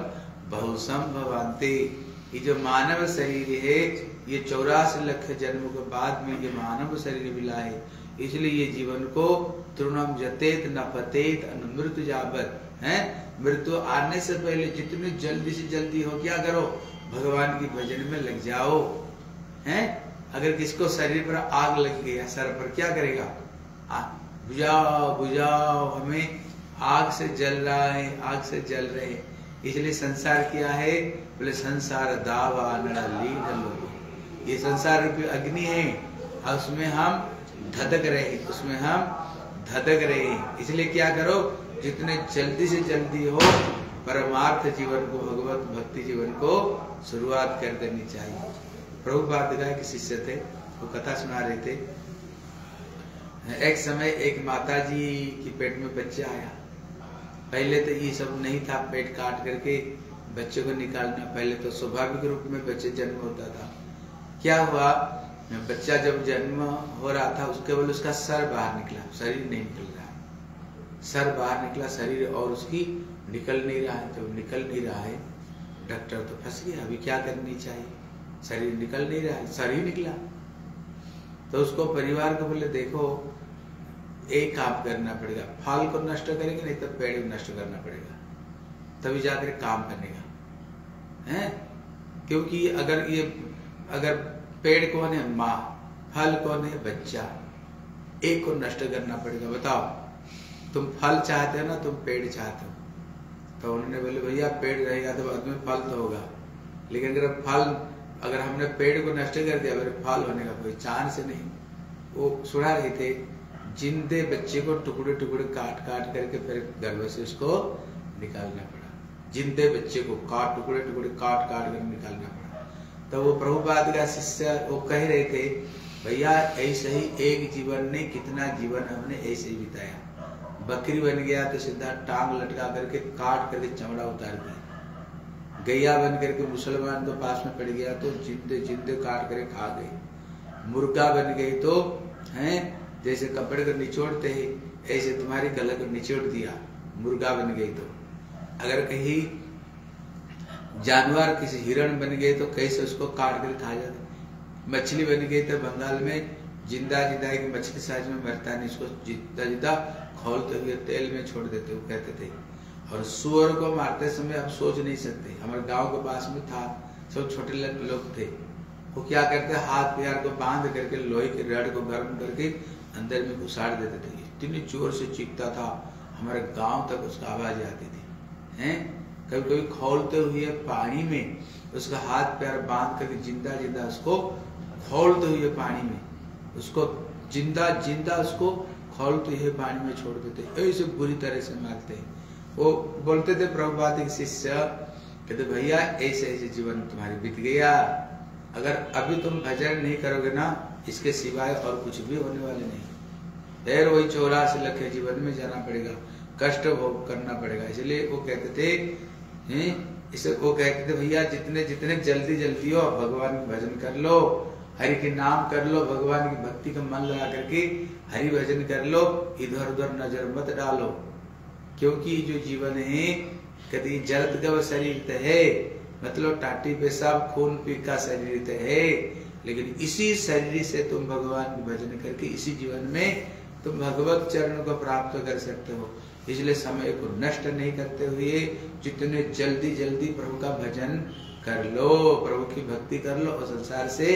बहुसंभवांति ये जो मानव शरीर है, ये चौरासी लक्ष जन्म के बाद में ये मानव शरीर मिला है। इसलिए ये जीवन को तृणम जतेत न पतेत मृत्यु जाबत। है? मृत्यु आने से पहले जितनी जल्दी से जल्दी हो क्या करो? भगवान की भजन में लग जाओ। हैं? अगर किसको शरीर पर आग लग गया सर पर क्या करेगा? बुझाओ बुझाओ, हमें आग से जल रहा है, आग से जल रहे इसलिए संसार क्या है? बोले, संसार दावा ये संसार रूपी अग्नि है। उसमें हम धधक रहे उसमें हम धधक रहे इसलिए क्या करो, जितने जल्दी से जल्दी हो, परमार्थ जीवन को, भगवत भक्ति जीवन को शुरुआत कर देनी चाहिए। प्रभु का के शिष्य थे, वो कथा सुना रहे थे। एक समय एक माता जी की पेट में बच्चा आया। पहले तो ये सब नहीं था, पेट काट करके बच्चे को निकालना। पहले तो स्वाभाविक रूप में बच्चे जन्म होता था। क्या हुआ? बच्चा जब जन्म हो रहा था, उसके बोले उसका सर बाहर निकला, शरीर नहीं निकल रहा। है सर बाहर निकला, शरीर और उसकी निकल नहीं रहा है। जब निकल नहीं रहा है, डॉक्टर तो फंस गया, अभी क्या करनी चाहिए? शरीर निकल नहीं रहा है शरीर निकला। तो उसको परिवार को बोले, देखो, एक काम करना पड़ेगा, फल को नष्ट करेंगे, नहीं तो पेड़ को नष्ट करना पड़ेगा। तभी जाकर काम करने है? क्योंकि अगर ये, अगर पेड़ कौन है? माँ। फल कौन है? बच्चा। एक को नष्ट करना पड़ेगा। बताओ, तुम फल चाहते हो ना, तुम पेड़ चाहते हो। तो उन्होंने बोले, भैया, पेड़ रहेगा तो बाद में फल तो होगा। लेकिन अगर फल, अगर हमने पेड़ को नष्ट कर दिया, फिर फल होने का कोई चांस नहीं। वो सुना रहे थे, जिंदे बच्चे को टुकड़े टुकड़े काट काट करके फिर गर्भ से उसको निकालना पड़ा। जिंदे बच्चे को काट, टुकड़े टुकड़े काट काट कर निकालना पड़ा। तो वो प्रभुपाद का शिष्य वो कह रहे थे, भैया, ऐसे ही एक जीवन ने कितना जीवन हमने ऐसे ही बिताया। बकरी बन गया तो सीधा टांग लटका करके काट करके चमड़ा उतार दिया। गैया बन करके मुसलमान तो पास में पड़ गया तो जिंदे जिंदे काट करके खा गई मुर्गा बन गई तो हैं, जैसे कपड़े को निचोड़ते ही, ऐसे तुम्हारी गला को निचोड़ दिया। मुर्गा बन गई तो। अगर कहीं जानवर किसी हिरण बन गए तो कैसे उसको काट कर खा जाते? मछली बन गई तो बंगाल में ज़िंदा ज़िंदा एक मछली साइज़ में मरता नहीं, उसको ज़िंदा ज़िंदा खोलते हुए तेल में छोड़ देते, वो कहते थे। और सुअर को मारते समय आप सोच नहीं सकते। हमारे गाँव के पास में था, सब छोटे लोग थे। वो क्या करते, हाथ पैर को बाँध करके, लोहे के रड को गर्म करके अंदर में घुसाड़ देते थे। इतनी ज़ोर से चीखता था, हमारे गाँव तक उसका आवाज़ आती थी। हैं? कभी कभी खोलते हुए पानी में उसका हाथ पैर बाँध करके ज़िंदा ज़िंदा उसको खोलते हुए पानी में, उसको ज़िंदा ज़िंदा उसको खोलते हुए पानी में छोड़ देते ऐसे बुरी तरह से मारते वो बोलते थे प्रभुपाद शिष्य, कहते, भैया, ऐसे ऐसे जीवन तुम्हारी बीत गया। अगर अभी तुम भजन नहीं करोगे ना, इसके सिवाय और कुछ भी होने वाले नहीं। फिर वही चौरासी लखे जीवन में जाना पड़ेगा। कष्ट भोग करना पड़ेगा। इसलिए वो कहते थे हैं? इसे वो कहते थे, भैया, जितने जितने जल्दी जल्दी हो भगवान की भजन कर लो, हरि के नाम कर लो, भगवान की भक्ति का मन लगा करके हरि भजन कर लो, इधर उधर नज़र मत डालो। क्योंकि जो जीवन है, कभी जलद गव शरीर है मतलब टाटी पेशाब खून पी का शरीर है। लेकिन इसी शरीर से तुम भगवान की भजन करके, इसी जीवन में तुम भगवत चरण को प्राप्त कर सकते हो। इसलिए समय को नष्ट नहीं करते हुए जितने जल्दी जल्दी प्रभु का भजन कर लो, प्रभु की भक्ति कर लो और संसार से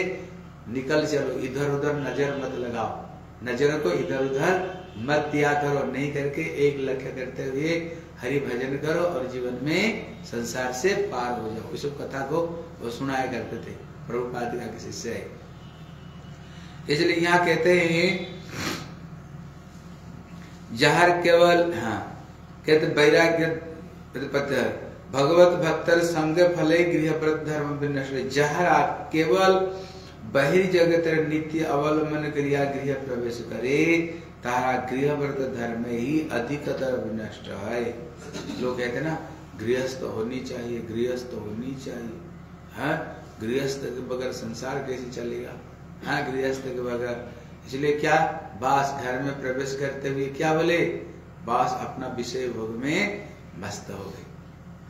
निकल चलो। इधर उधर नज़र मत लगाओ। नज़र को इधर उधर मत दिया करो। नहीं करके एक लक्ष्य करते हुए हरि भजन करो और जीवन में संसार से पार हो जाओ। इस कथा को वो सुनाया करते थे प्रभुपाद का किसी से। इसलिए यहाँ कहते हैं जहर केवल हाँ कहते वैराग्य भगवत भक्तर संग फले गृह धर्म विनष्ट। जहर केवल बहिर्जगत नित्य अवलंबन क्रिया गृह प्रवेश करे, तारा गृह व्रत धर्म ही अधिकतर विनष्ट है। लोग कहते ना, गृहस्थ होनी चाहिए, गृहस्थ होनी चाहिए। हाँ गृहस्थ के बगैर संसार कैसे चलेगा? हाँ गृहस्थ के बगैर। इसलिए क्या? बास घर में प्रवेश करते हुए क्या बोले? बास अपना विषय भोग में मस्त हो गए।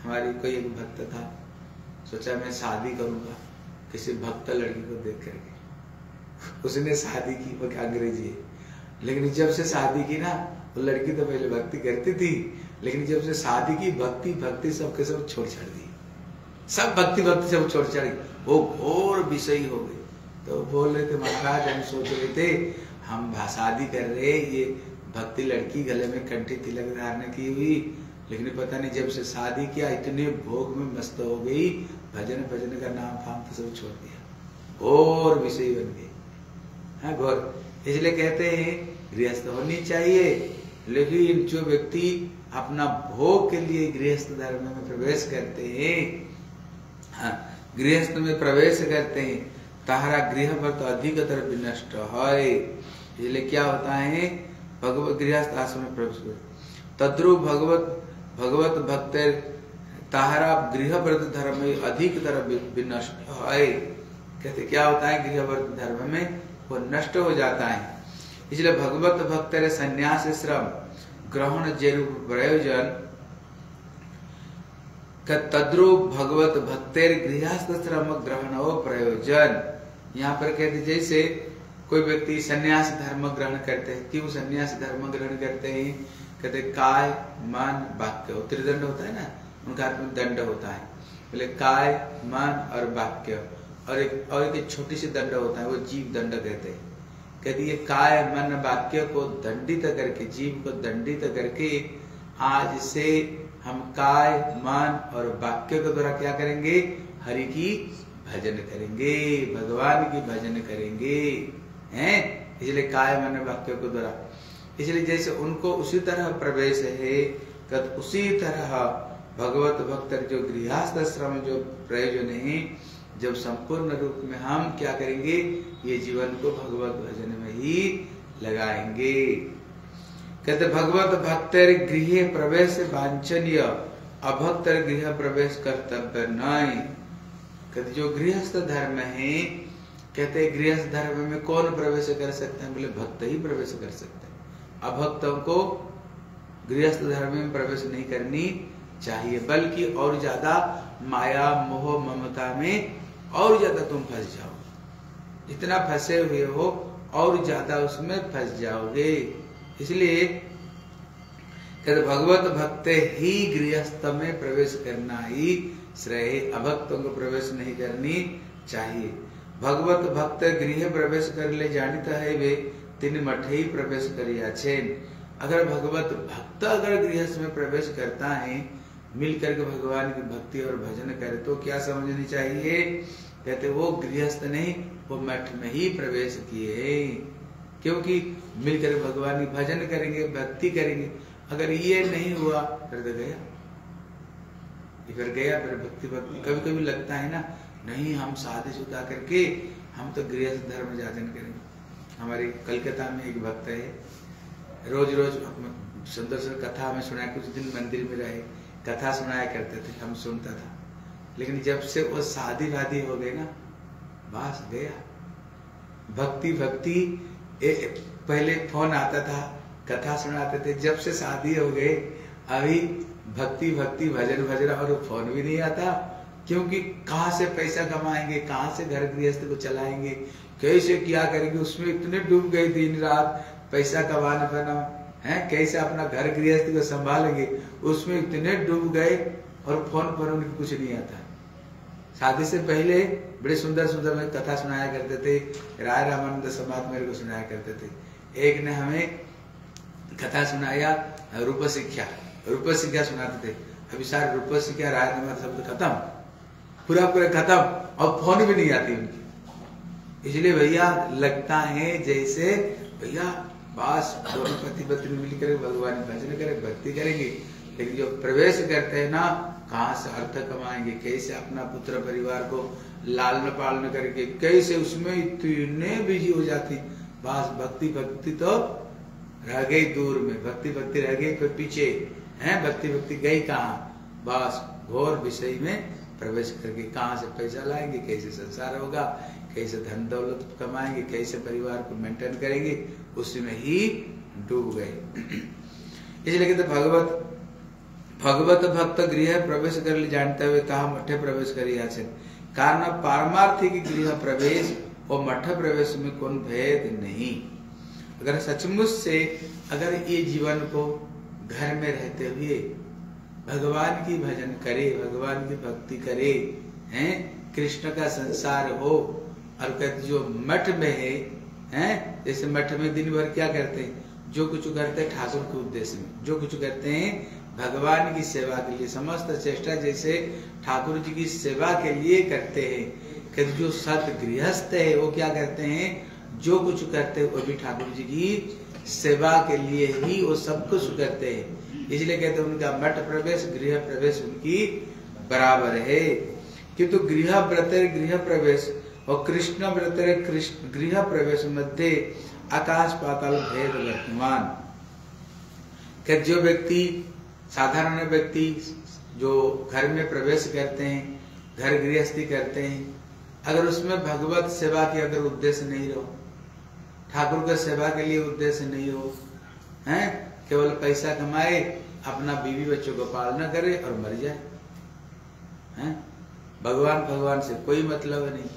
हमारी कोई एक भक्त था, सोचा मैं शादी करूँगा, किसी भक्त लड़की को देख करके। उसने शादी की, वो अंग्रेज़ी है। लेकिन जब से शादी की ना, वो लड़की तो पहले भक्ति करती थी, लेकिन जब से शादी की, भक्ति भक्ति सबके सब छोड़ छाड़ दी सब भक्ति भक्ति सब छोड़ छाड़ वो घोर विषय हो गई तो बोल रहे थे, महाराज, हम सोच रहे थे हम शादी कर रहे ये भक्ति लड़की गले में कंठी तिलक धारण की हुई, लेकिन पता नहीं जब से शादी किया, इतने भोग में मस्त हो गई, भजन भजन का नाम फाम तो सब छोड़ दिया। और विषय बन गए। हाँ घोर। इसलिए कहते हैं, गृहस्थ होनी चाहिए, लेकिन जो व्यक्ति अपना भोग के लिए गृहस्थ धर्म में प्रवेश करते हैं हाँ गृहस्थ में प्रवेश करते हैं तारा गृह पर तो अधिकतर विनष्ट है। इसलिए क्या होता है? भगवत गृहस्थ आश्रम में प्रवेश तद्रु भगवत भगवत भक्त ताहरा गृह धर्म में अधिक तरह विनष्ट है। कहते, क्या होता है? गृह व्रत धर्म में वो नष्ट हो जाता है। इसलिए भगवत भक्त संन्यास श्रम, ग्रहण जरूप प्रयोजन। तद्रुप भगवत भक्तेर गृहस्थ श्रम, ग्रहण प्रयोजन। यहाँ पर कहते जैसे कोई व्यक्ति सन्यास धर्म ग्रहण करते हैं, क्यों सन्यास धर्म ग्रहण करते हैं? कहते काय, मन, वाक्य। त्रिदंड होता है ना? उनका हाथ में दंड होता है। बोले, काय, मन और वाक्य। और एक और एक छोटी सी दंड होता है, वो जीव दंड कहते हैं। कहते ये काय, मन, वाक्य को दंडित करके, जीव को दंडित करके, आज से हम काय, मन और वाक्य के द्वारा क्या करेंगे? हरि की भजन करेंगे, भगवान की भजन करेंगे। हैं? इसलिए काय मन वाक्य के द्वारा इसलिए जैसे उनको उसी तरह प्रवेश है, कद उसी तरह भगवत भक्त जो गृहस्थ श्रम जो प्रयोजन है, जब संपूर्ण रूप में हम क्या करेंगे? ये जीवन को भगवत भजन में ही लगाएँगे। कहते भगवत भक्त गृह प्रवेश वांछनीय, अभक्त गृह प्रवेश कर्तव्य नहीं। कहते जो गृहस्थ धर्म है कहते हैं, गृहस्थ धर्म में कौन प्रवेश कर सकते हैं? बोले, भक्त ही प्रवेश कर सकते हैं। अभक्तों को गृहस्थ धर्म में प्रवेश नहीं करनी चाहिए, बल्कि और ज़्यादा माया, मोह, ममता में और ज़्यादा तुम फंस जाओ जितना फंसे हुए हो, और ज़्यादा उसमें फंस जाओगे। इसलिए कहते, भगवत भक्त ही गृहस्थ में प्रवेश करना ही श्रेय अभक्तों को प्रवेश नहीं करनी चाहिए। भगवत भक्त गृह प्रवेश कर ले जानता है वे, तीन मठ ही प्रवेश करिया छेन। अगर भगवत भक्त अगर गृहस्थ में प्रवेश करता है मिल करके भगवान की भक्ति और भजन करे तो क्या समझनी चाहिए? कहते, वो गृहस्थ नहीं, वो मठ में ही प्रवेश किए। क्योंकि मिलकर भगवान की भजन करेंगे, भक्ति करेंगे। अगर ये नहीं हुआ, फिर तो गया। फिर गया, फिर भक्ति भक्ति कभी कभी लगता है ना नहीं हम शादी शुदा करके हम तो गृहस्थ धर्म जाचन करेंगे। हमारी कलकत्ता में एक भक्त है रोज रोज सुंदर सुंदर कथा में सुनाया कुछ दिन मंदिर में रहे कथा सुनाया करते थे हम सुनता था। लेकिन जब से वो शादी वादी हो गए ना बस गया। भक्ति भक्ति ए, पहले फ़ोन आता था कथा सुनाते थे जब से शादी हो गए अभी भक्ति भक्ति भजन भजन और फ़ोन भी नहीं आता। क्योंकि कहाँ से पैसा कमाएँगे, कहाँ से घर गृहस्थ को चलाएँगे, कैसे क्या करेंगे, उसमें इतने डूब गए दिन रात, पैसा कमाने बना, है? कैसे अपना घर गृहस्थ को संभालेंगे, उसमें इतने डूब गए और फ़ोन पर उनके कुछ नहीं आता। शादी से पहले बड़े सुंदर सुंदर में कथा सुनाया करते थे, राय रामानंद समाज मेरे को सुनाया करते थे। एक ने हमें कथा सुनाया रूप शिक्षा रूप शिक्षा सुनाते थे। अभी सारे रूप शिक्षा राय रामानंद शब्द खत्म। पूरा पूरा खत्म, और फ़ोन भी नहीं आती उनकी। इसलिए भैया, लगता है जैसे, भैया, बस, दोनों पति पत्नी मिलकर भगवान भजन करे, भक्ति करेंगे, लेकिन जो प्रवेश करते हैं ना, कहाँ से अर्थ कमाएँगे, कैसे अपना पुत्र परिवार को लालन पालन करके कैसे उसमें इतने बिज़ी हो जाती बस भक्ति भक्ति तो रह गई दूर में भक्ति भक्ति रह गई फिर पीछे, है? भक्ति भक्ति गई कहा? बस, घोर विषय में प्रवेश करके कहाँ से पैसा लाएँगे, कैसे संसार होगा, कैसे धन दौलत कमाएँगे, कैसे परिवार को मेंटेन करेंगे, उसी में ही डूब गए। इसलिए कहते भगवत भगवत भक्त गृह प्रवेश कर ले, जानते हुए कहा मठे प्रवेश करिया છે कारण पारमार्थिक गृह प्रवेश और मठ प्रवेश में कौन भेद नहीं। अगर सचमुच से अगर ये जीवन को घर में रहते हुए भगवान की भजन करे, भगवान की भक्ति करे, हैं? कृष्ण का संसार हो और कहते जो मठ में है, हैं? जैसे मठ में दिन भर क्या करते हैं? जो कुछ करते हैं ठाकुर के उद्देश्य में। जो कुछ करते हैं भगवान की सेवा के लिए, समस्त चेष्टा जैसे ठाकुर जी की सेवा के लिए करते हैं। कि जो सत गृहस्थ है, वो क्या करते हैं? जो कुछ करते हैं, वो भी ठाकुर जी की सेवा के लिए ही वो सब कुछ करते हैं। इसलिए कहते हैं उनका मठ प्रवेश, गृह प्रवेश उनकी बराबर है। किंतु गृह व्रत गृह प्रवेश और कृष्ण व्रत कृष्ण गृह प्रवेश मध्य आकाश पाताल भेद वर्तमान। जो व्यक्ति, साधारण व्यक्ति जो घर में प्रवेश करते हैं, घर गृहस्थी करते हैं, अगर उसमें भगवत सेवा के अगर उद्देश्य नहीं रहो ठाकुर के सेवा के लिए उद्देश्य नहीं हो, हैं? केवल पैसा कमाए अपना बीवी बच्चों को पालना करे और मर जाए। हैं? भगवान भगवान से कोई मतलब नहीं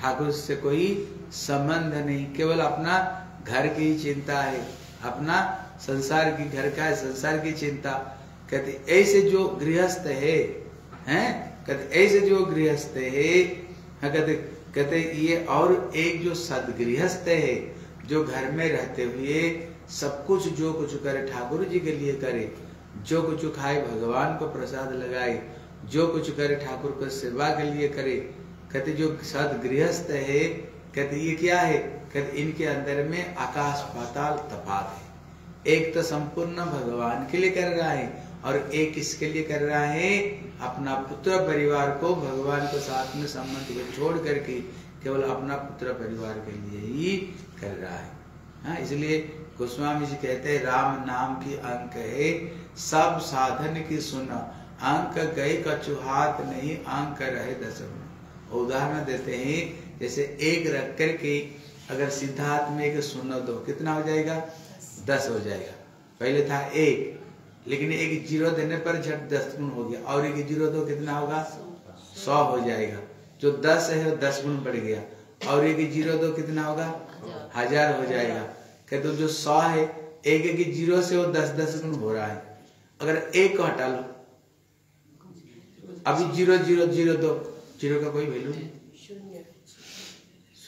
ठाकुर से कोई संबंध नहीं केवल अपना घर की चिंता है अपना संसार की घर का है संसार की चिंता। कहते ऐसे जो गृहस्थ है हैं? कहते ऐसे जो गृहस्थ है हाँ, कहते कहते ये और एक जो सदगृहस्थ है जो घर में रहते हुए सब कुछ जो कुछ करे, ठाकुर जी के लिए करे, जो कुछ खाए, भगवान को प्रसाद लगाए, जो कुछ करे, ठाकुर को सेवा के लिए करे। कहते, जो सद गृहस्थ है, कहते, ये क्या है? कहते, इनके अंदर में आकाश, पाताल तपात है। एक तो संपूर्ण भगवान के लिए कर रहा है और एक इसके लिए कर रहा है? अपना पुत्र परिवार को, भगवान के साथ में संबंध को छोड़ करके केवल अपना पुत्र परिवार के लिए ही कर रहा है। हाँ इसलिए गोस्वामी जी कहते हैं, राम नाम की अंक है, सब साधन की सुना। अंक गए कछु हाथ नहीं, अंक रहे दस। उदाहरण देते हैं, जैसे एक रख करके अगर सिद्धार्थ में एक सुनो दो, कितना हो जाएगा? दस हो जाएगा। पहले था एक, लेकिन एक ज़ीरो देने पर झट दस गुण हो गया। और एक ज़ीरो दो कितना होगा? सौ हो जाएगा। जो दस है, वो दस गुण बढ़ गया। और एक ज़ीरो दो कितना होगा? हज़ार हो जाएगा। कहते तो जो सौ है, एक एक ज़ीरो से वो दस दस गुण हो रहा है। अगर एक को हटा लो। अभी ज़ीरो ज़ीरो ज़ीरो दो। ज़ीरो का कोई वैल्यू नहीं।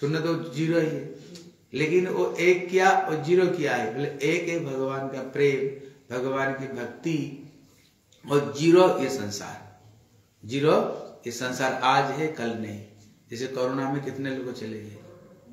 शून्य। तो ज़ीरो ही है। लेकिन वो एक क्या और ज़ीरो क्या है। बोले, एक है भगवान का प्रेम, भगवान की भक्ति, और ज़ीरो ये संसार। ज़ीरो ये संसार आज है, कल नहीं। जैसे कोरोना में कितने लोग चले गए।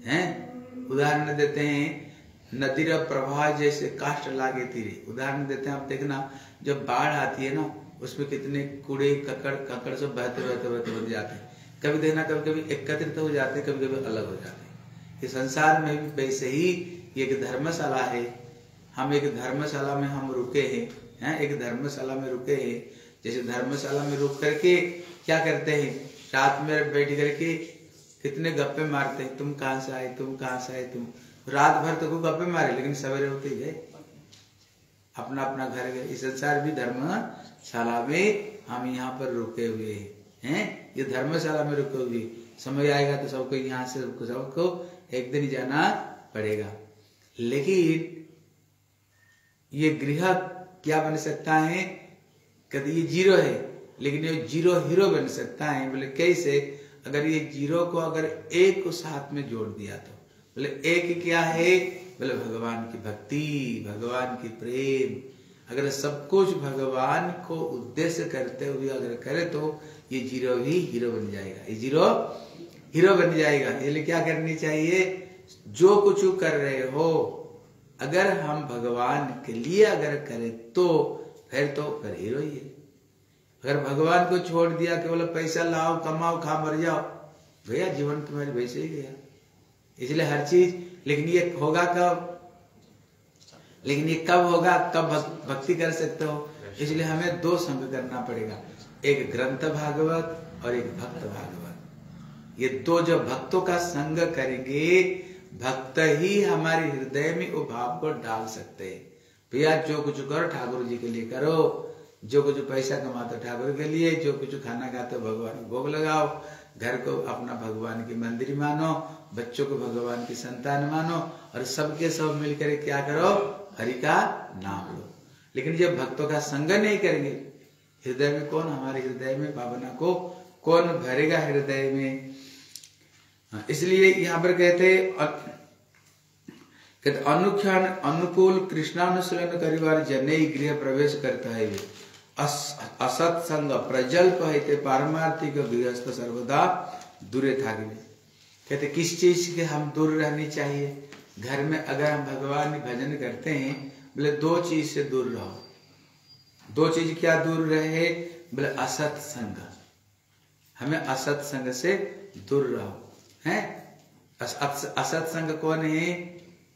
हैं? उदाहरण देते हैं नदी प्रवाह जैसे काष्ट लागे तीरे। उदाहरण देते हैं, आप देखना, जब बाढ़ आती है ना, उसमें कितने कूड़े, ककड़ ककड़ सब बहते बहते बहते बन जाते हैं। कभी देखना कभी कभी एकत्रित हो जाते हैं कभी कभी अलग हो जाते हैं। ये संसार में भी वैसे ही एक धर्मशाला है। हम एक धर्मशाला में हम रुके हैं हैं? एक धर्मशाला में रुके हैं। जैसे धर्मशाला में रुक करके क्या करते हैं? रात में बैठ करके कितने गप्पे मारते हैं, तुम कहाँ से आए, तुम कहाँ से आए, तुम रात भर तो गप्पे मारे, लेकिन सवेरे होते ही गए। अपना अपना घर गए। इस संसार भी धर्मशाला में हम यहाँ पर रुके हुए हैं। ये धर्मशाला में रुके हुए। समय आएगा तो सबको यहाँ से सबको एक दिन जाना पड़ेगा। लेकिन ये गृह क्या बन सकता है? कहते ये ज़ीरो है। लेकिन ये ज़ीरो हीरो बन सकता है। बोले, कैसे? अगर ये ज़ीरो को अगर एक को साथ में जोड़ दिया तो। बोले, एक क्या है? बोले, भगवान की भक्ति, भगवान की प्रेम। अगर सब कुछ भगवान को उद्देश्य करते हुए अगर करे तो ये ज़ीरो भी हीरो बन जाएगा। ये ज़ीरो हीरो बन जाएगा। इसलिए क्या करनी चाहिए? जो कुछ कर रहे हो, अगर हम भगवान के लिए अगर करें तो फिर तो फिर हीरो ही है। अगर भगवान को छोड़ दिया केवल पैसा लाओ, कमाओ, खा मर जाओ, भैया जीवन तुम्हारे वैसे ही गया। इसलिए हर चीज़, लेकिन ये होगा कब? लेकिन ये कब होगा? कब भक्ति कर सकते हो? इसलिए हमें दो संग करना पड़ेगा। एक ग्रंथ भागवत और एक भक्त भागवत। ये दो जो भक्तों का संग करेंगे, भक्त ही हमारे हृदय में वो भाव को डाल सकते हैं। भैया, जो कुछ करो ठाकुर जी के लिए करो। जो कुछ पैसा कमाते ठाकुर के लिए, जो कुछ खाना खाते भगवान भोग लगाओ। घर को अपना भगवान की मंदिर मानो। बच्चों को भगवान की संतान मानो और सबके सब मिलकर क्या करो? हरि का नाम लो। लेकिन जब भक्तों का संग नहीं करेंगे, हृदय में कौन? हमारे हृदय में भावना को कौन भरेगा हृदय में? इसलिए यहाँ पर कहते अनुख्यान, अनुकूल कृष्णानुसरण करिवार जने गृह प्रवेश करता है। असत संग प्रजल्प है पारमार्थिक गृहस्थ सर्वदा दूरे था कहते, किस चीज़ के हम दूर रहनी चाहिए? घर में अगर हम भगवान भजन करते हैं, बोले, दो चीज़ से दूर रहो। दो चीज़ क्या दूर रहे? बोले, असत संग। हमें असत संग से दूर रहो। हैं? असत संग कौन है?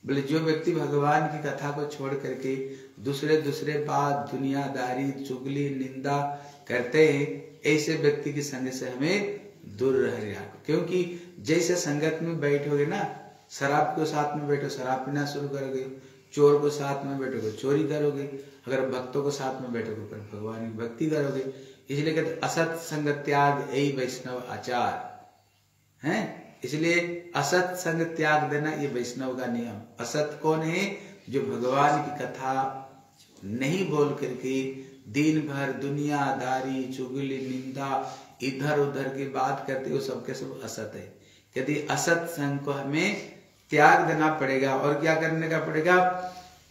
बोले, जो व्यक्ति भगवान की कथा को छोड़ करके दूसरे दूसरे बात, दुनियादारी, चुगली, निंदा करते हैं, ऐसे व्यक्ति के संग से हमें दूर रह रहा क्योंकि जैसे संगत में बैठोगे ना, शराब के साथ में बैठो, शराब पीना शुरू करोगे, चोर को साथ में बैठोगे, चोरी करोगे, अगर भक्तों को साथ में बैठोगे, पर भगवान की भक्ति करोगे, इसलिए कहते असत संग त्याग यही वैष्णव आचार। है? इसलिए असत संग त्याग देना ये वैष्णव का नियम। असत कौन है? जो भगवान की कथा नहीं बोल करके दिन भर दुनियादारी, चुगली, निंदा इधर उधर की बात करते हो सबके सब असत है। यदि असत संग को हमें त्याग देना पड़ेगा। और क्या करने का पड़ेगा?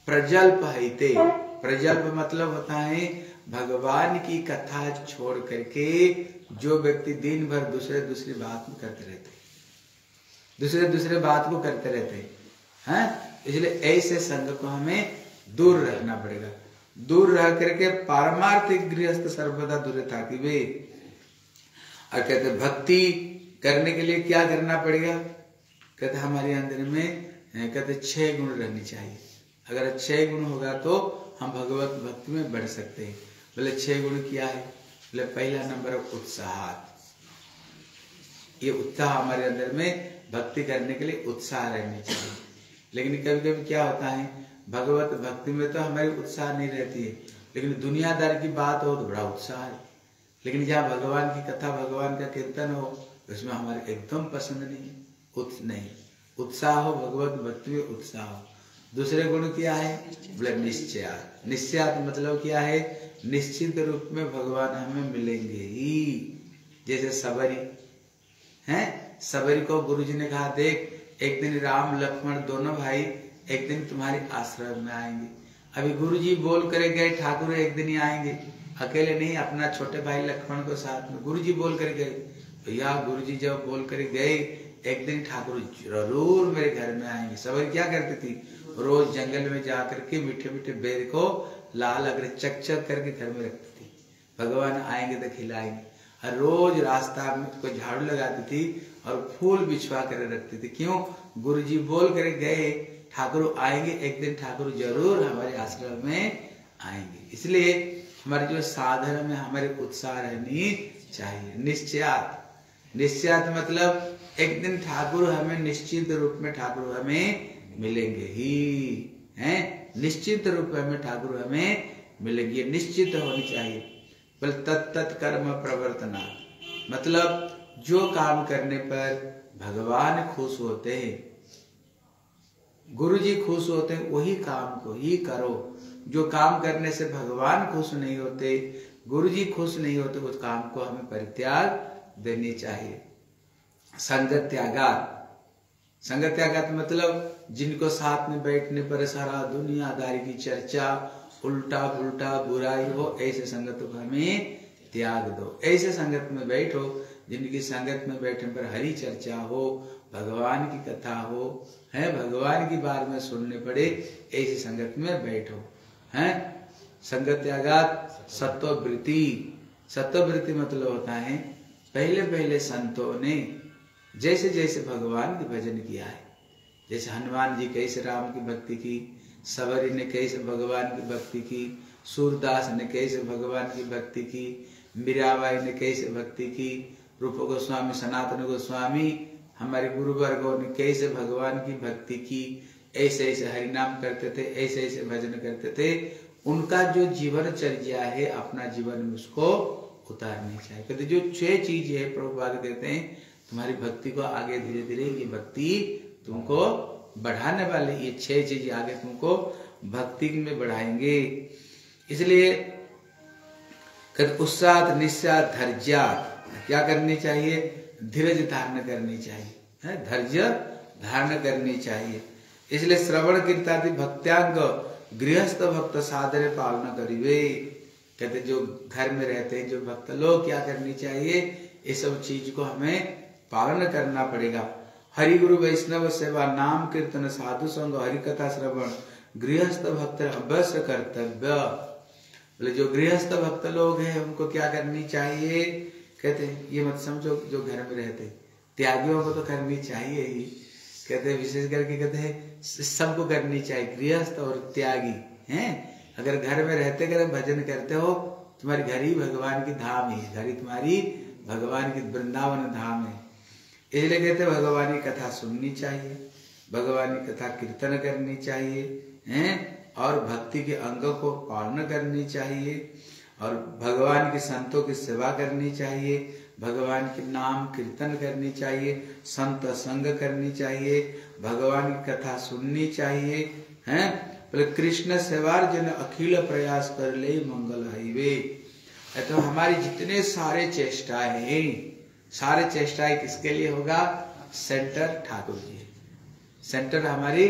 प्रजल्प हिते। प्रजल्प मतलब होता है, भगवान की कथा छोड़ करके जो व्यक्ति दिन भर दूसरे दूसरी बात में करते रहते दूसरे दूसरे बात को करते रहते हैं। इसलिए ऐसे संघ को हमें दूर रहना पड़ेगा। दूर रह करके पारमार्थिक गृहस्थ सर्वदा दूर था कि वे और कहते, भक्ति करने के लिए क्या करना पड़ेगा? कहते, हमारे अंदर में कहते, छह गुण रहनी चाहिए। अगर छह गुण होगा तो हम भगवत भक्ति में बढ़ सकते हैं। बोले, छह गुण क्या है? बोले, पहला नंबर उत्साह। ये उत्साह हमारे अंदर में भक्ति करने के लिए उत्साह रहनी चाहिए। लेकिन कभी कभी क्या होता है, भगवत भक्ति में तो हमारी उत्साह नहीं रहती है, लेकिन दुनियादार की बात हो तो बड़ा उत्साह है। लेकिन जहाँ भगवान की कथा, भगवान का कीर्तन हो, उसमें हमारे एकदम पसंद नहीं है। उत नहीं। उत्साह हो, भगवत भक्ति में उत्साह हो। दूसरे गुण क्या है? बोले निश्चय। निश्चय मतलब क्या है? निश्चित रूप में भगवान हमें मिलेंगे ही। जैसे सबरी। हैं? सबरी को गुरु जी ने कहा, देख, एक दिन राम, लक्ष्मण दोनों भाई एक दिन तुम्हारे आश्रम में आएँगे। अभी गुरु जी बोल कर गए, ठाकुर एक दिन ही आएँगे। अकेले नहीं, अपना छोटे भाई लक्ष्मण को साथ में गुरु जी बोल कर गए। भैया गुरु जी जब बोल कर गए, एक दिन ठाकुर ज़रूर मेरे घर में आएँगे। सब क्या करती थी? रोज जंगल में जाकर के मीठे मीठे बेर को लाल अगर चक चक करके घर में रखती थी। भगवान आएँगे तो खिलाएँगे। और रोज रास्ता में को झाड़ू लगाती थी और फूल बिछवा कर रखती थी। क्यों? गुरु जी बोल कर गए, ठाकुर आएँगे, एक दिन ठाकुर ज़रूर हमारे आश्रम में आएँगे। इसलिए हमारे जो साधन में हमारे उत्साह रहनी चाहिए। निश्चयात। निश्चयात मतलब एक दिन ठाकुर हमें निश्चित रूप में ठाकुर हमें मिलेंगे ही, हैं? निश्चित रूप में ठाकुर हमें मिलेंगे। निश्चित होनी चाहिए। बल तत्त कर्म प्रवर्तना मतलब जो काम करने पर भगवान खुश होते हैं गुरु जी खुश होते हैं, वही काम को ही करो। जो काम करने से भगवान खुश नहीं होते गुरु जी खुश नहीं होते, उस काम को हमें परित्याग देनी चाहिए। संगत त्यागात संगत त्यागात मतलब जिनको साथ में बैठने पर सारा दुनियादारी की चर्चा, उल्टा पुलटा बुराई हो, ऐसे संगत को हमें त्याग दो। ऐसे संगत में बैठो, जिनकी संगत में बैठने पर हरी चर्चा हो, भगवान की कथा हो, है, भगवान की बार में सुनने पड़े, ऐसी संगत में बैठो। है? संगत त्यागात सत्ववृत्ति। सत्ववृत्ति मतलब होता है, पहले पहले संतों ने जैसे जैसे भगवान की भजन किया है, जैसे हनुमान जी कैसे राम की भक्ति की सबरी ने कैसे भगवान की भक्ति की, सूरदास ने कैसे भगवान की भक्ति की, मीराबाई ने कैसे भक्ति की, रूप गोस्वामी, सनातन गोस्वामी, हमारे गुरु वर्गो ने कैसे भगवान की भक्ति की ऐसे ऐसे हरिनाम करते थे, ऐसे ऐसे भजन करते थे। उनका जो जीवन चर्या है, अपना जीवन में उसको उतारनी चाहिए कहते, जो छह चीज़ है प्रभु देते हैं, तुम्हारी भक्ति को आगे धीरे धीरे ये भक्ति तुमको बढ़ाने वाले ये छह चीज़ आगे तुमको भक्ति में बढ़ाएँगे। इसलिए उत्साह निस्सा धैर्य, क्या करनी चाहिए? धीरज धारण करनी चाहिए। धैर्य धारण करनी चाहिए। इसलिए श्रवण कीर्तादि भक्त्यांग गृहस्थ भक्त सादर पालना करीबे कहते जो घर में रहते हैं, जो भक्त लोग, क्या करनी चाहिए? ये सब चीज़ को हमें पालन करना पड़ेगा। हरि गुरु वैष्णव सेवा, नाम कीर्तन, साधु संग हरि कथा श्रवण, गृहस्थ भक्त अवश्य कर्तव्य। बोले, जो गृहस्थ भक्त लोग हैं, उनको क्या करनी चाहिए? कहते ये मत समझो जो घर में रहते त्यागियों को तो करनी चाहिए ही। कहते विशेष करके कहते हैं सबको करनी चाहिए। गृहस्थ और त्यागी, हैं? अगर घर में रहते कर भजन करते हो, तुम्हारे घर ही भगवान की धाम है। घर ही तुम्हारी भगवान की वृंदावन धाम है। इसलिए कहते भगवान की कथा सुननी चाहिए, भगवान की कथा कीर्तन करनी चाहिए, हैं? और भक्ति के अंगों को पालन करनी चाहिए, और भगवान के संतों की सेवा करनी चाहिए भगवान के नाम कीर्तन करनी चाहिए, संत संग करनी चाहिए, भगवान की कथा सुननी चाहिए, हैं? बोले, कृष्ण सेवार जन अखिल प्रयास कर ले मंगल हाईवे। तो हमारी जितने सारे चेष्टाएँ हैं, सारे चेष्टाएँ किसके लिए होगा? सेंटर ठाकुर जी। सेंटर हमारी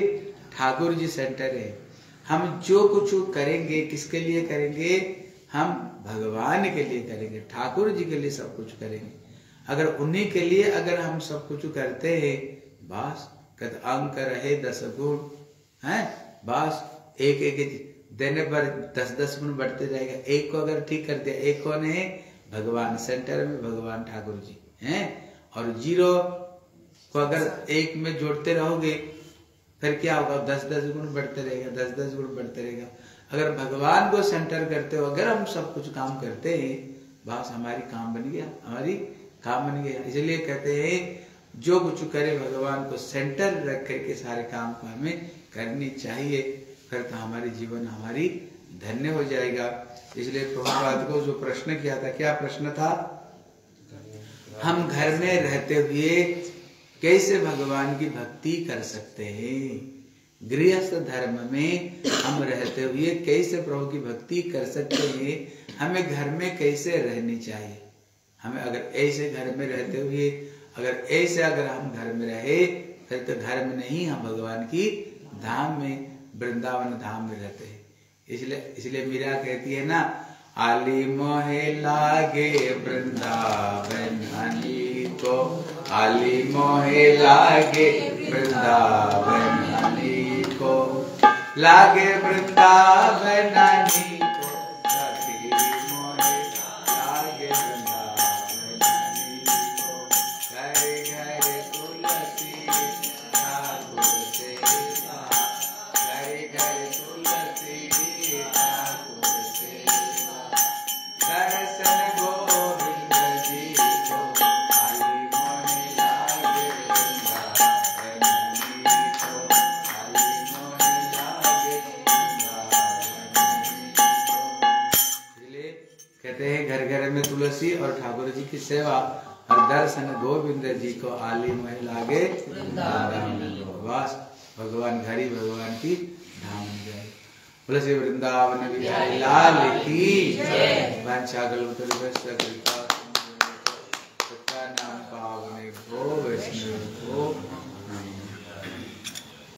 ठाकुर जी सेंटर है। हम जो कुछ करेंगे, किसके लिए करेंगे? हम भगवान के लिए करेंगे, ठाकुर जी के लिए सब कुछ करेंगे। अगर उन्हीं के लिए अगर हम सब कुछ करते हैं, बस, कद अंक रहे दस गुण, है? बस, एक एक देने पर दस दस गुण बढ़ते जाएगा। एक को अगर ठीक कर दिया, एक कौन है? भगवान सेंटर में भगवान ठाकुर जी, हैं? और ज़ीरो को अगर एक में जोड़ते रहोगे, फिर क्या होगा? दस दस गुण बढ़ते रहेगा, दस दस गुण बढ़ते रहेगा। अगर भगवान को सेंटर करते हो, अगर हम सब कुछ काम करते हैं, बस हमारी काम बन गया, हमारी काम बन गया। इसलिए कहते हैं, जो कुछ करे भगवान को सेंटर रख करके सारे काम को हमें करनी चाहिए, फिर तो हमारी जीवन हमारी धन्य हो जाएगा। इसलिए प्रभुपाद को जो प्रश्न किया था, क्या प्रश्न था? हम घर में रहते हुए कैसे भगवान की भक्ति कर सकते हैं? गृहस्थ धर्म में हम रहते हुए कैसे प्रभु की भक्ति कर सकते हैं? हमें घर में कैसे रहनी चाहिए? हमें अगर ऐसे घर में रहते हुए, अगर ऐसे अगर हम घर में रहे, फिर तो घर में नहीं, हम भगवान की धाम में, वृंदावन धाम में रहते हैं। इसलिए इसलिए मीरा कहती है ना, आली मोहे लागे वृंदावन, हनी को आली मोहे लागे वृंदावन, हनी को लागे वृंदावन सेवा और दर्शन गोविंद जी को आली में लागे वास भगवान घरी भगवान की धाम जाए श्री वृंदावन बिहारी लाल की वंशा कृपा